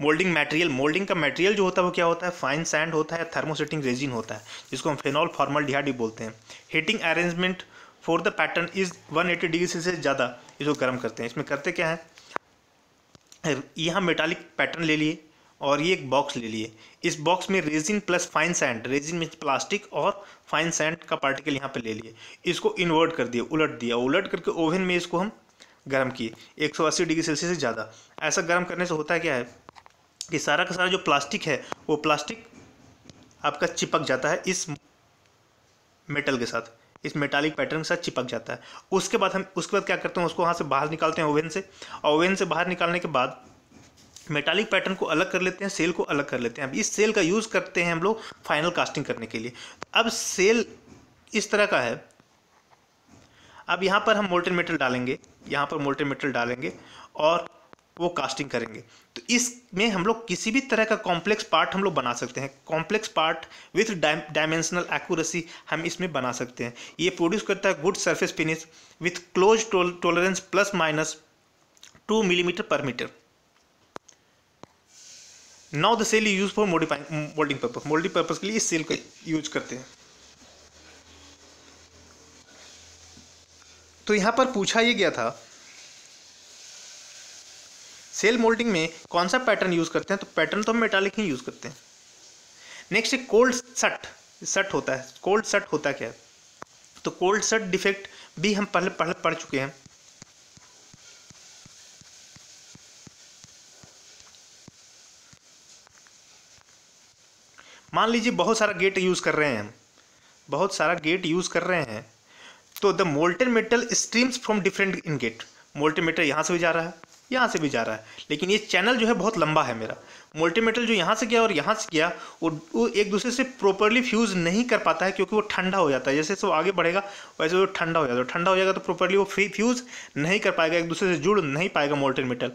मोल्डिंग मटेरियल मोल्डिंग का मटेरियल जो होता है, वो क्या होता है? फाइन सैंड होता है थर्मोसेटिंग रेजिन होता है, जिसको हम फेनॉल फॉर्मल डिहाइड बोलते हैं। Heating arrangement for the pattern is 180 degree से ज़्यादा इसको गर्म करते हैं। इसमें करते क्या है? यहाँ मेटालिक पैटर्न ले लिए और ये एक बॉक्स ले लिए। इस बॉक्स में resin plus fine sand resin में प्लास्टिक और फाइन सैंड का पार्टिकल यहाँ पे ले लिए। इसको इन्वर्ट कर दिया, उलट दिया। उलट करके ओवन में इसको हम गर्म किए 180 डिग्री सेल्सियस से ज़्यादा। ऐसा गर्म करने से होता है क्या है कि सारा का सारा जो प्लास्टिक है, वो प्लास्टिक आपका चिपक जाता है इस मेटल के साथ। इस मेटालिक पैटर्न के साथ चिपक जाता है। उसके बाद हम उसके बाद क्या करते हैं, उसको वहाँ से बाहर निकालते हैं ओवन से। और ओवन से बाहर निकालने के बाद मेटालिक पैटर्न को अलग कर लेते हैं सेल को अलग कर लेते हैं। अब इस सेल का यूज़ करते हैं हम लोग फाइनल कास्टिंग करने के लिए। अब सेल इस तरह का है। अब यहाँ पर हम मोल्टेन मेटल डालेंगे। यहाँ पर मोल्टेन मेटल डालेंगे। और वो कास्टिंग करेंगे। तो इसमें हम लोग किसी भी तरह का कॉम्प्लेक्स पार्ट हम लोग बना सकते हैं। Complex part with dimensional accuracy हम इसमें बना सकते हैं। ये प्रोड्यूस करता है good surface finish with close tolerance plus minus two millimetre per metre now the cell use for modifying moulding purpose moulding purpose के लिए इस सेल का यूज़ करते हैं। तो यहाँ पर पूछा ये गया था? सेल मोल्डिंग में कौन सा पैटर्न यूज़ करते हैं तो पैटर्न तो हम मेटालिक ही यूज़ करते हैं। नेक्स्ट कोल्ड सट सट होता है। कोल्ड सट होता क्या है? तो कोल्ड सट डिफेक्ट भी हम पहले पढ़ पढ़ चुके हैं। मान लीजिए बहुत सारा गेट यूज़ कर रहे हैं हम। बहुत सारा गेट यूज़ कर रहे हैं। तो the molten metal streams from different in gate molten metal यहाँ से भी जा रहा है। यहाँ से भी जा रहा है। लेकिन ये चैनल जो है बहुत लंबा है मेरा। मोल्टीमेटल जो यहाँ से गया और यहाँ से गया, वो वो एक दूसरे से प्रॉपरली फ्यूज़ नहीं कर पाता है क्योंकि वो ठंडा हो जाता है। जैसे वो आगे बढ़ेगा, वैसे वो ठंडा हो जाता है। ठंडा हो जाएगा तो प्रॉपरली वो फ्यूज़ नहीं कर पाएगा, एक दूसरे से जुड़ नहीं पाएगा molten metal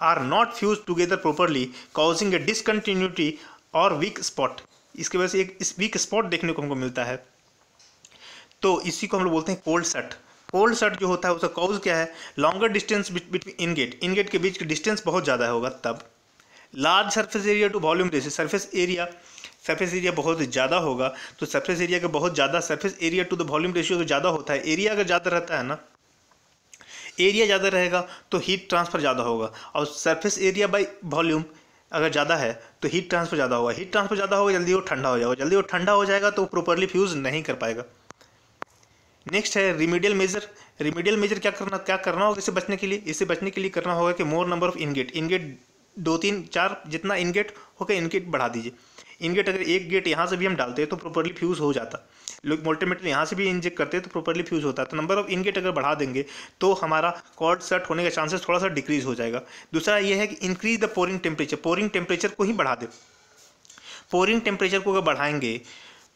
are not fuse together properly causing a discontinuity और वीक स्पॉट इसकी वजह से एक, इस वीक स्पॉट देखने को हमको मिलता है। तो इसी को हम लोग बोलते हैं कोल्ड सेट कोल्ड सेट जो होता है, उसका कॉज क्या है? Longer distance between in gate के बीच की डिस्टेंस बहुत ज़्यादा होगा तब। Large surface area to volume ratio surface area surface area बहुत ज़्यादा होगा तो सरफेस एरिया का बहुत ज़्यादा surface area to the volume ratio तो ज़्यादा होता है एरिया अगर ज़्यादा रहता है ना एरिया ज़्यादा रहेगा तो हीट ट्रांसफ़र ज़्यादा होगा। और सरफेस एरिया बाई वॉल्यूम अगर ज़्यादा है तो हीट ट्रांसफ़र ज़्यादा होगा। हीट ट्रांसफ़र ज़्यादा होगा, जल्दी वो ठंडा हो जाएगा। जल्दी वो ठंडा हो जाएगा तो प्रॉपरली फ्यूज़ नहीं कर पाएगा। नेक्स्ट है रिमीडियल मेजर रिमीडियल मेजर क्या करना क्या करना होगा इससे बचने के लिए? इससे बचने के लिए करना होगा कि more number of ingate ingate दो तीन चार जितना इनगेट होगा इनगेट बढ़ा दीजिए। इनगेट अगर एक गेट यहाँ से भी हम डालते हैं तो प्रॉपरली फ्यूज़ हो जाता। लोग मोल्टीमेटल यहाँ से भी इंजेक्ट करते हैं तो प्रॉपरली फ्यूज़ होता। है तो नंबर ऑफ़ इनगेट अगर बढ़ा देंगे तो हमारा कॉर्ड सेट होने का चांसेस थोड़ा सा डिक्रीज हो जाएगा। दूसरा ये है कि increase the pouring temperature pouring temperature को ही बढ़ा दे। पोरिंग टेम्परेचर को अगर बढ़ाएँगे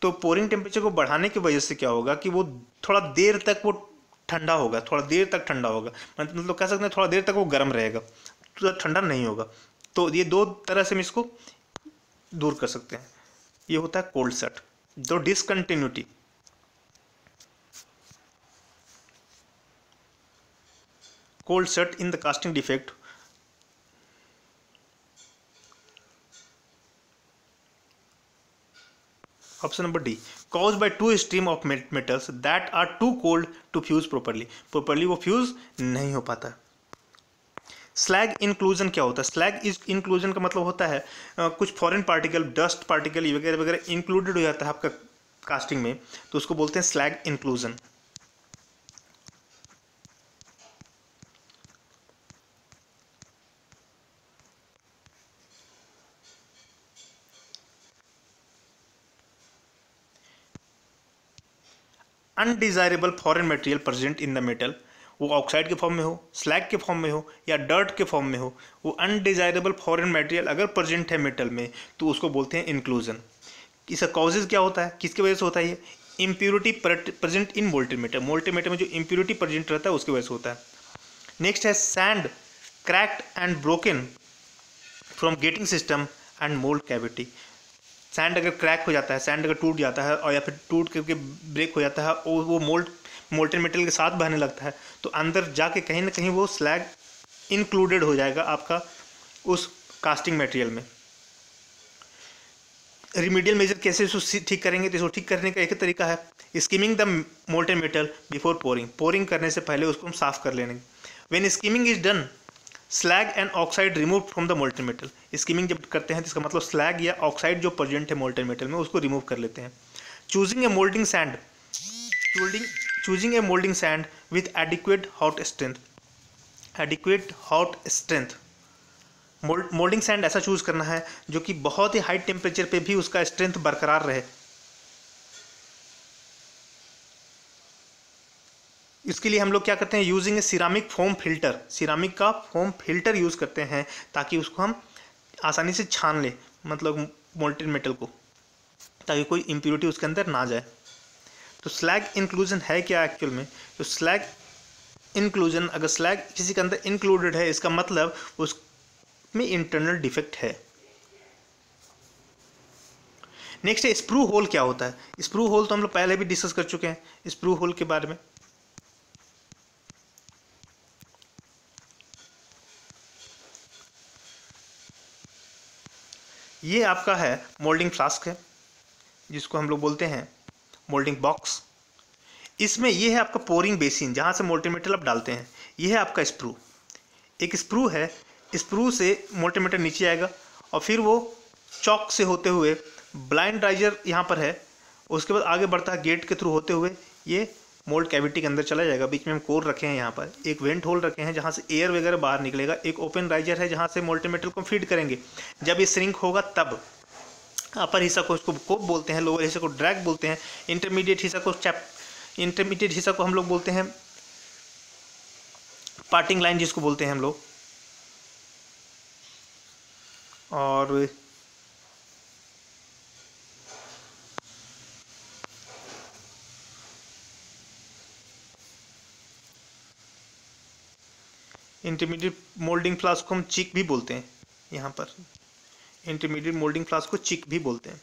तो पोरिंग टेम्परेचर को बढ़ाने की वजह से क्या होगा कि वो थोड़ा देर तक वो ठंडा होगा, थोड़ा देर तक ठंडा होगा। मतलब कह सकते हैं थोड़ा देर तक वो गर्म रहेगा तो ठंडा नहीं होगा। तो ये दो तरह से हम इसको दूर कर सकते हैं। ये होता है कोल्ड सेट दो discontinuity cold set in the casting defect option number D cause by two stream of metals that are too cold to fuse properly properly वो फ्यूज नहीं हो पाता। स्लैग इंक्लूजन क्या होता है? स्लैग इज़ इंक्लूजन का मतलब होता है आ, कुछ फॉरेन पार्टिकल डस्ट पार्टिकल वगैरह वगैरह इंक्लूडेड हो जाता है आपका कास्टिंग में तो उसको बोलते हैं slag inclusion undesirable foreign material present in the metal वो ऑक्साइड के फॉर्म में हो स्लैग के फॉर्म में हो, या डर्ट के फॉर्म में हो, वो अनडिजायरेबल फॉरेन मटेरियल अगर प्रेजेंट है मेटल में तो उसको बोलते हैं इंक्लूजन इसका कॉजेज क्या होता है? किसकी वजह से होता है ये? इम्प्योरिटी प्रेजेंट इन मोल्टीमीटर मोल्टीमीटर में जो इम्प्योरिटी प्रेजेंट रहता है, उसकी वजह से होता है. नेक्स्ट है sand cracked and broken from gating system and mould cavity sand अगर क्रैक हो जाता है सैंड अगर टूट जाता है और या फिर टूट करके ब्रेक हो जाता है और वो मोल्ट मोल्टेन मेटल के साथ बहने लगता है तो अंदर जाके कहीं ना कहीं वो स्लैग इंक्लूडेड हो जाएगा आपका उस कास्टिंग मटेरियल में। रिमीडियल मेजर कैसे इसको ठीक करेंगे तो इसको ठीक करने का एक तरीका है skimming the molten metal before pouring pouring करने से पहले उसको हम साफ़ कर लेंगे। When skimming is done slag and oxide remove from the molten metal. Skimming जब करते हैं तो इसका मतलब स्लैग या ऑक्साइड जो प्रेजेंट है मोल्टेन मेटल में, उसको रिमूव कर लेते हैं। Choosing a moulding sand चूल्डिंग choosing a moulding sand with adequate hot strength adequate hot strength moulding sand ऐसा चूज़ करना है जो कि बहुत ही हाई टेम्परेचर पे भी उसका स्ट्रेंथ बरकरार रहे। इसके लिए हम लोग क्या करते हैं using a ceramic foam filter ceramic का फोम फ़िल्टर यूज़ करते हैं ताकि उसको हम आसानी से छान लें मतलब मोल्टेन मेटल को, ताकि कोई इम्प्योरिटी उसके अंदर ना जाए। तो स्लैग इंक्लूजन है क्या एक्चुअल में? तो स्लैग इंक्लूजन अगर स्लैग किसी के अंदर इंक्लूडेड है, इसका मतलब उसमें इंटरनल डिफेक्ट है। नेक्स्ट है स्प्रू होल क्या होता है? स्प्रू होल तो हम लोग पहले भी डिस्कस कर चुके हैं स्प्रू होल के बारे में। ये आपका है मोल्डिंग फ्लास्क है, जिसको हम लोग बोलते हैं मोल्डिंग बॉक्स इसमें ये है आपका पोरिंग बेसिन जहाँ से मोल्टेन मेटल आप डालते हैं। ये है आपका स्प्रू एक स्प्रू है स्प्रू से मोल्टेन मेटल नीचे आएगा और फिर वो चौक से होते हुए ब्लाइंड राइजर यहाँ पर है। उसके बाद आगे बढ़ता है गेट के थ्रू होते हुए ये मोल्ड कैविटी के अंदर चला जाएगा, बीच में हम कोर रखे हैं यहाँ पर, एक वेंट होल रखे हैं जहाँ से एयर वगैरह बाहर निकलेगा, एक ओपन राइजर है जहाँ से मोल्टे मेटल को फ़ीड करेंगे। जब ये श्रिंक होगा तब, अपर हिस्सा को उसको कोप बोलते हैं, लोअर हिस्सा को ड्रैग बोलते हैं, इंटरमीडिएट हिस्सा को चैप, इंटरमीडिएट हिस्सा को हम लोग बोलते हैं, पार्टिंग लाइन जिसको बोलते हैं हम लोग। और इंटरमीडिएट मोल्डिंग फ्लास्क को हम चिक भी बोलते हैं। यहाँ पर इंटरमीडिएट मोल्डिंग फ्लास्क को चिक भी बोलते हैं।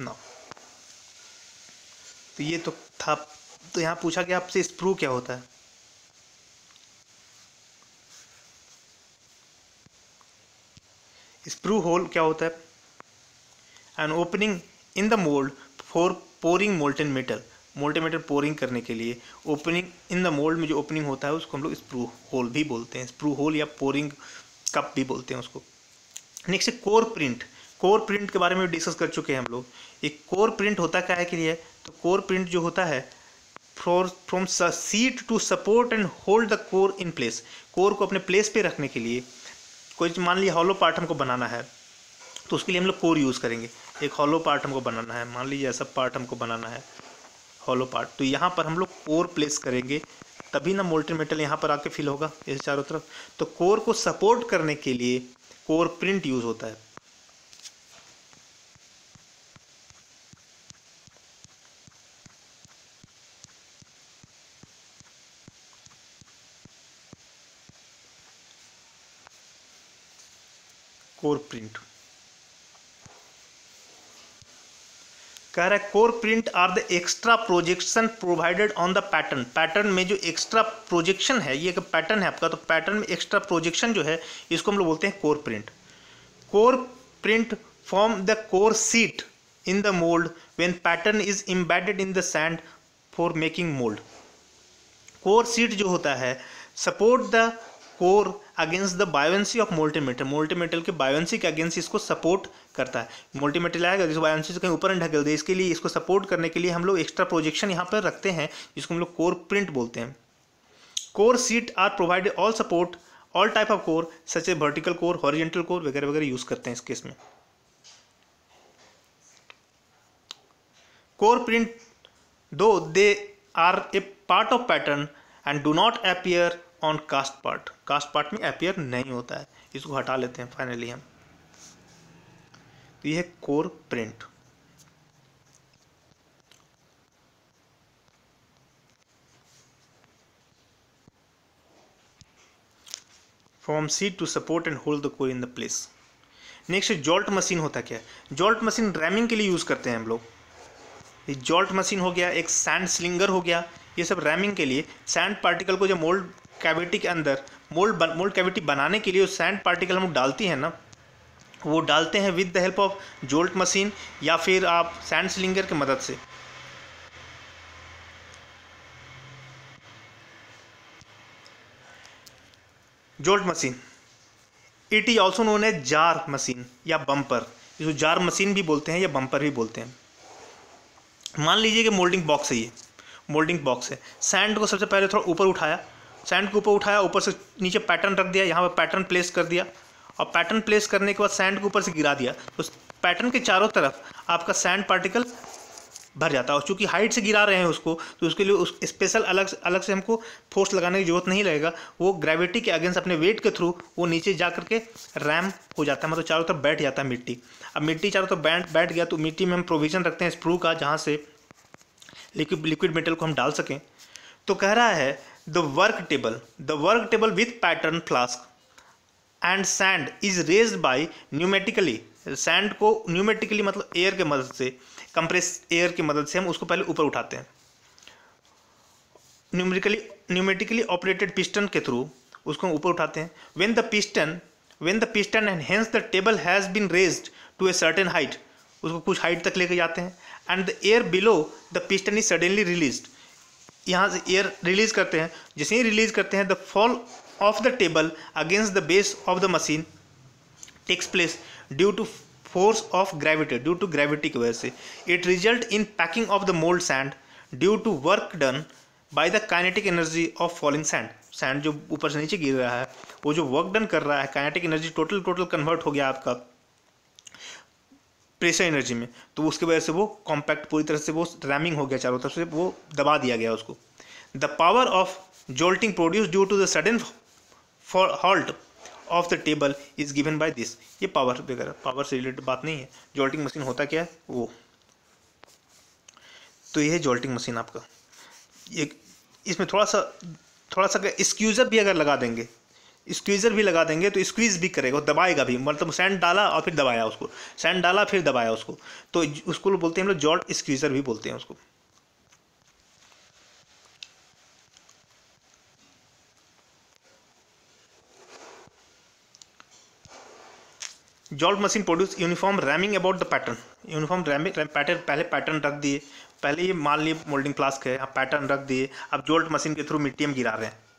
ना तो ये तो था तो यहाँ पूछा कि आपसे स्प्रू क्या होता है? स्प्रू होल क्या होता है? An opening in the mould for pouring molten metal molten metal pouring करने के लिए ओपनिंग इन द मोल्ड में जो ओपनिंग होता है, उसको हम लोग स्प्रू होल भी बोलते हैं। स्प्रू होल या पोरिंग कप भी बोलते हैं उसको। Next core print core print के बारे में डिस्कस कर चुके हैं हम लोग। एक कोर प्रिंट होता क्या है के लिए? तो कोर प्रिंट जो होता है for from seat to support and hold the core in place core को अपने प्लेस पे रखने के लिए, कोई मान लीजिए हॉलो पार्ट हमको बनाना है तो उसके लिए हम लोग कोर यूज़ करेंगे। एक हॉलो पार्ट हमको बनाना है, मान लीजिए ऐसा पार्ट हमको बनाना है। हॉलो पार्ट तो यहाँ पर हम लोग कोर प्लेस करेंगे, तभी ना मोल्टेन मेटल यहाँ पर आके फिल होगा, इस चारों तरफ़। तो कोर को सपोर्ट करने के लिए कोर प्रिंट यूज़ होता है। कोर प्रिंट कह रहा है core print are the extra projection provided on the pattern pattern में जो एक्स्ट्रा प्रोजेक्शन है, ये एक पैटर्न है आपका तो पैटर्न में एक्स्ट्रा प्रोजेक्शन जो है, इसको हम लोग बोलते हैं core print core print form the core seat in the mould when pattern is embedded in the sand for making mould core seat जो होता है support the core against the buoyancy of molten metal molten metal के buoyancy के against इसको support करता है। मोल्टीमेटल आएगा जिस बायोन्सी से कहीं ऊपर ढकेल दे इसके लिए, इसको सपोर्ट करने के लिए हम लोग एक्स्ट्रा प्रोजेक्शन यहाँ पर रखते हैं, जिसको हम लोग कोर प्रिंट बोलते हैं। Core seat are provided all support all type of core such a vertical core horizontal core वगैरह वगैरह यूज़ करते हैं इस केस में। कोर प्रिंट दो they are a part of pattern and do not appear on cast part cast part में appear नहीं होता है। इसको हटा लेते हैं फाइनली हम। तो यह core print from seat to support and hold the core in the place next jolt machine होता क्या है? जॉल्ट मशीन रैमिंग के लिए यूज़ करते हैं हम लोग। ये जॉल्ट मशीन हो गया, एक सैंड स्लिंगर हो गया। ये सब रैमिंग के लिए सैंड पार्टिकल को जब मोल्ड कैविटी के अंदर मोल्ड मोल्ड कैविटी बनाने के लिए सैंड पार्टिकल हम डालती हैं ना, वो डालते हैं with the help of jolt machine या फिर आप सैंड सिलिंगर की मदद से। Jolt machine it is also known as jar machine या बम्पर इसको जार मशीन भी बोलते हैं या बम्पर भी बोलते हैं। मान लीजिए कि मोल्डिंग बॉक्स है ये मोल्डिंग बॉक्स है। सैंड को सबसे पहले थोड़ा ऊपर उठाया सैंड को ऊपर उठाया, ऊपर से नीचे पैटर्न रख दिया, यहाँ पर पैटर्न प्लेस कर दिया। और पैटर्न प्लेस करने के बाद सैंड को ऊपर से गिरा दिया। तो पैटर्न के चारों तरफ़ आपका सैंड पार्टिकल भर जाता है। और चूँकि हाइट से गिरा रहे हैं उसको तो उसके लिए उस स्पेशल अलग अलग से हमको फोर्स लगाने की ज़रूरत नहीं लगेगा वो ग्रेविटी के अगेंस्ट अपने वेट के थ्रू वो नीचे जा करके रैम हो जाता है। मतलब चारों तरफ़ बैठ जाता है मिट्टी। अब मिट्टी चारों तरफ़ बैठ बैठ गया तो मिट्टी में हम प्रोविज़न रखते हैं स्प्रू का, जहाँ से लिक्विड लिक्विड मेटल को हम डाल सकें। तो कह रहा है the work table the work table with pattern flask and sand is raise by pneumatically sand को न्यूमेटिकली मतलब एयर के मदद से कंप्रेस एयर की मदद से हम उसको पहले ऊपर उठाते हैं। न्यूमेटिकली न्यूमेटिकली ऑपरेटेड पिस्टन के थ्रू उसको ऊपर उठाते हैं। When the piston when the piston and hence the table has been raised to a certain height उसको कुछ हाइट तक लेके जाते हैं। And the air below the piston is suddenly release यहाँ से एयर रिलीज़ करते हैं। जैसे ही रिलीज़ करते हैं the fall of the table against the base of the machine takes place due to force of gravity due to gravity की वजह से। It result in packing of the mould sand due to work done by the kinetic energy of falling sand sand जो ऊपर से नीचे गिर रहा है, वो जो वर्क डन कर रहा है kinetic energy total total convert हो गया आपका। प्रेशर एनर्जी में तो उसकी वजह से वो कॉम्पैक्ट पूरी तरह से वो रैमिंग हो गया चारों तरफ़ से, वो दबा दिया गया उसको। The power of jolting produce due to the sudden halt of the table is given by this ये पावर वगैरह पावर से रिलेटेड बात नहीं है। जोल्टिंग मशीन होता क्या है? वो। तो ये है जोल्टिंग मशीन आपका। एक, इसमें थोड़ा सा थोड़ा सा स्क्यूज़र भी अगर लगा देंगे स्क्वीज़र भी लगा देंगे तो स्क्वीज़ भी करेगा दबाएगा भी। मतलब सैंड डाला और फिर दबाया उसको। सैंड डाला, फिर दबाया उसको। तो उसको बोलते हैं, हम लोग जॉल्ट स्क्वीज़र भी बोलते हैं उसको। Jolt machine produce uniform ramming about the pattern uniform ramming pattern पहले पैटर्न रख दिए। पहले ये मान लिए मोल्डिंग फ्लास्क है आप पैटर्न रख दिए। अब जोल्ट मशीन के थ्रू मिट्टी हम गिरा रहे हैं।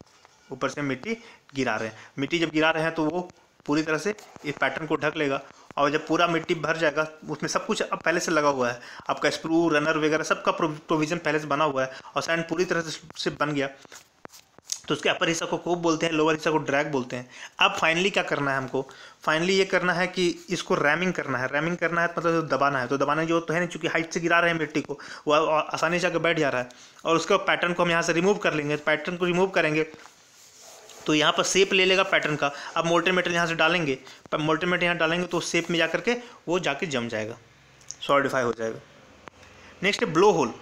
ऊपर से मिट्टी गिरा रहे हैं। मिट्टी जब गिरा रहे हैं तो वो पूरी तरह से इस पैटर्न को ढक लेगा और जब पूरा मिट्टी भर जाएगा, उसमें सब कुछ अब पहले से लगा हुआ है। आपका स्प्रू रनर वगैरह सबका प्रोविज़न पहले से बना हुआ है और सैंड पूरी तरह से बन गया। तो उसके अपर हिस्सा को कोप बोलते हैं लोअर हिस्सा को ड्रैग बोलते हैं। अब फाइनली क्या करना है हमको? फाइनली ये करना है कि इसको रैमिंग करना है। रैमिंग करना है मतलब दबाना है। तो दबाना जो तो है नहीं, चूँकि हाइट से गिरा रहे हैं मिट्टी को वह आसानी से आकर बैठ जा रहा है। और उसके पैटर्न को हम यहाँ से रिमूव कर लेंगे। पैटर्न को रिमूव करेंगे तो यहाँ पर सेप ले लेगा पैटर्न का। अब मोल्टेन मेटल यहाँ से डालेंगे मोल्टेन मेटल यहाँ डालेंगे तो सेप में जा करके वो जाके जम जाएगा सॉलिडिफाई हो जाएगा। नेक्स्ट है ब्लो होल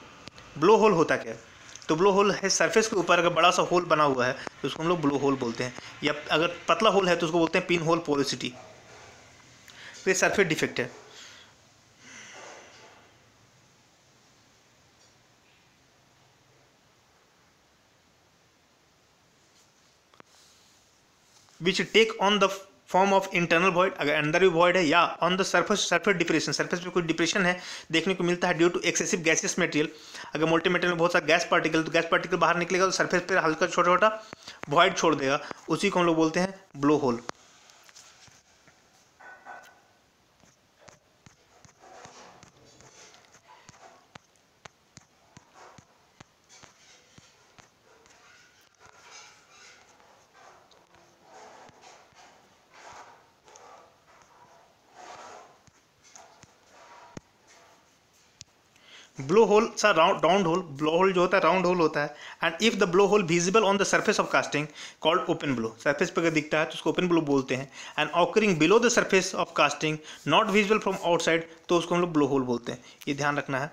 ब्लो होल होता क्या है? तो ब्लो होल है सरफेस के ऊपर अगर बड़ा सा होल बना हुआ है तो उसको हम लोग ब्लो होल बोलते हैं। या अगर पतला होल है तो उसको बोलते हैं पिन होल पोलिसिटी तो ये सरफेस डिफेक्ट है। Which take on the form of internal void अगर अंदर भी वॉइड है या on the surface surface depression surface पे कोई डिप्रेशन है, देखने को मिलता है due to excessive gaseous material अगर मोटे मटेरियल में बहुत सारा गैस पार्टिकल तो गैस पार्टिकल बाहर निकलेगा तो सर्फेस पर हल्का छोटा छोटा वॉइड छोड़ देगा. उसी को हम लोग बोलते हैं ब्लो होल ब्लो होल सा round round hole blow hole जो होता है राउंड होल होता है. And if the blow hole visible on the surface of casting called open blow surface पर अगर दिखता है तो उसको ओपन ब्लो बोलते हैं. And occurring below the surface of casting not visible from outside तो उसको हम लोग ब्लो होल बोलते हैं. ये ध्यान रखना है.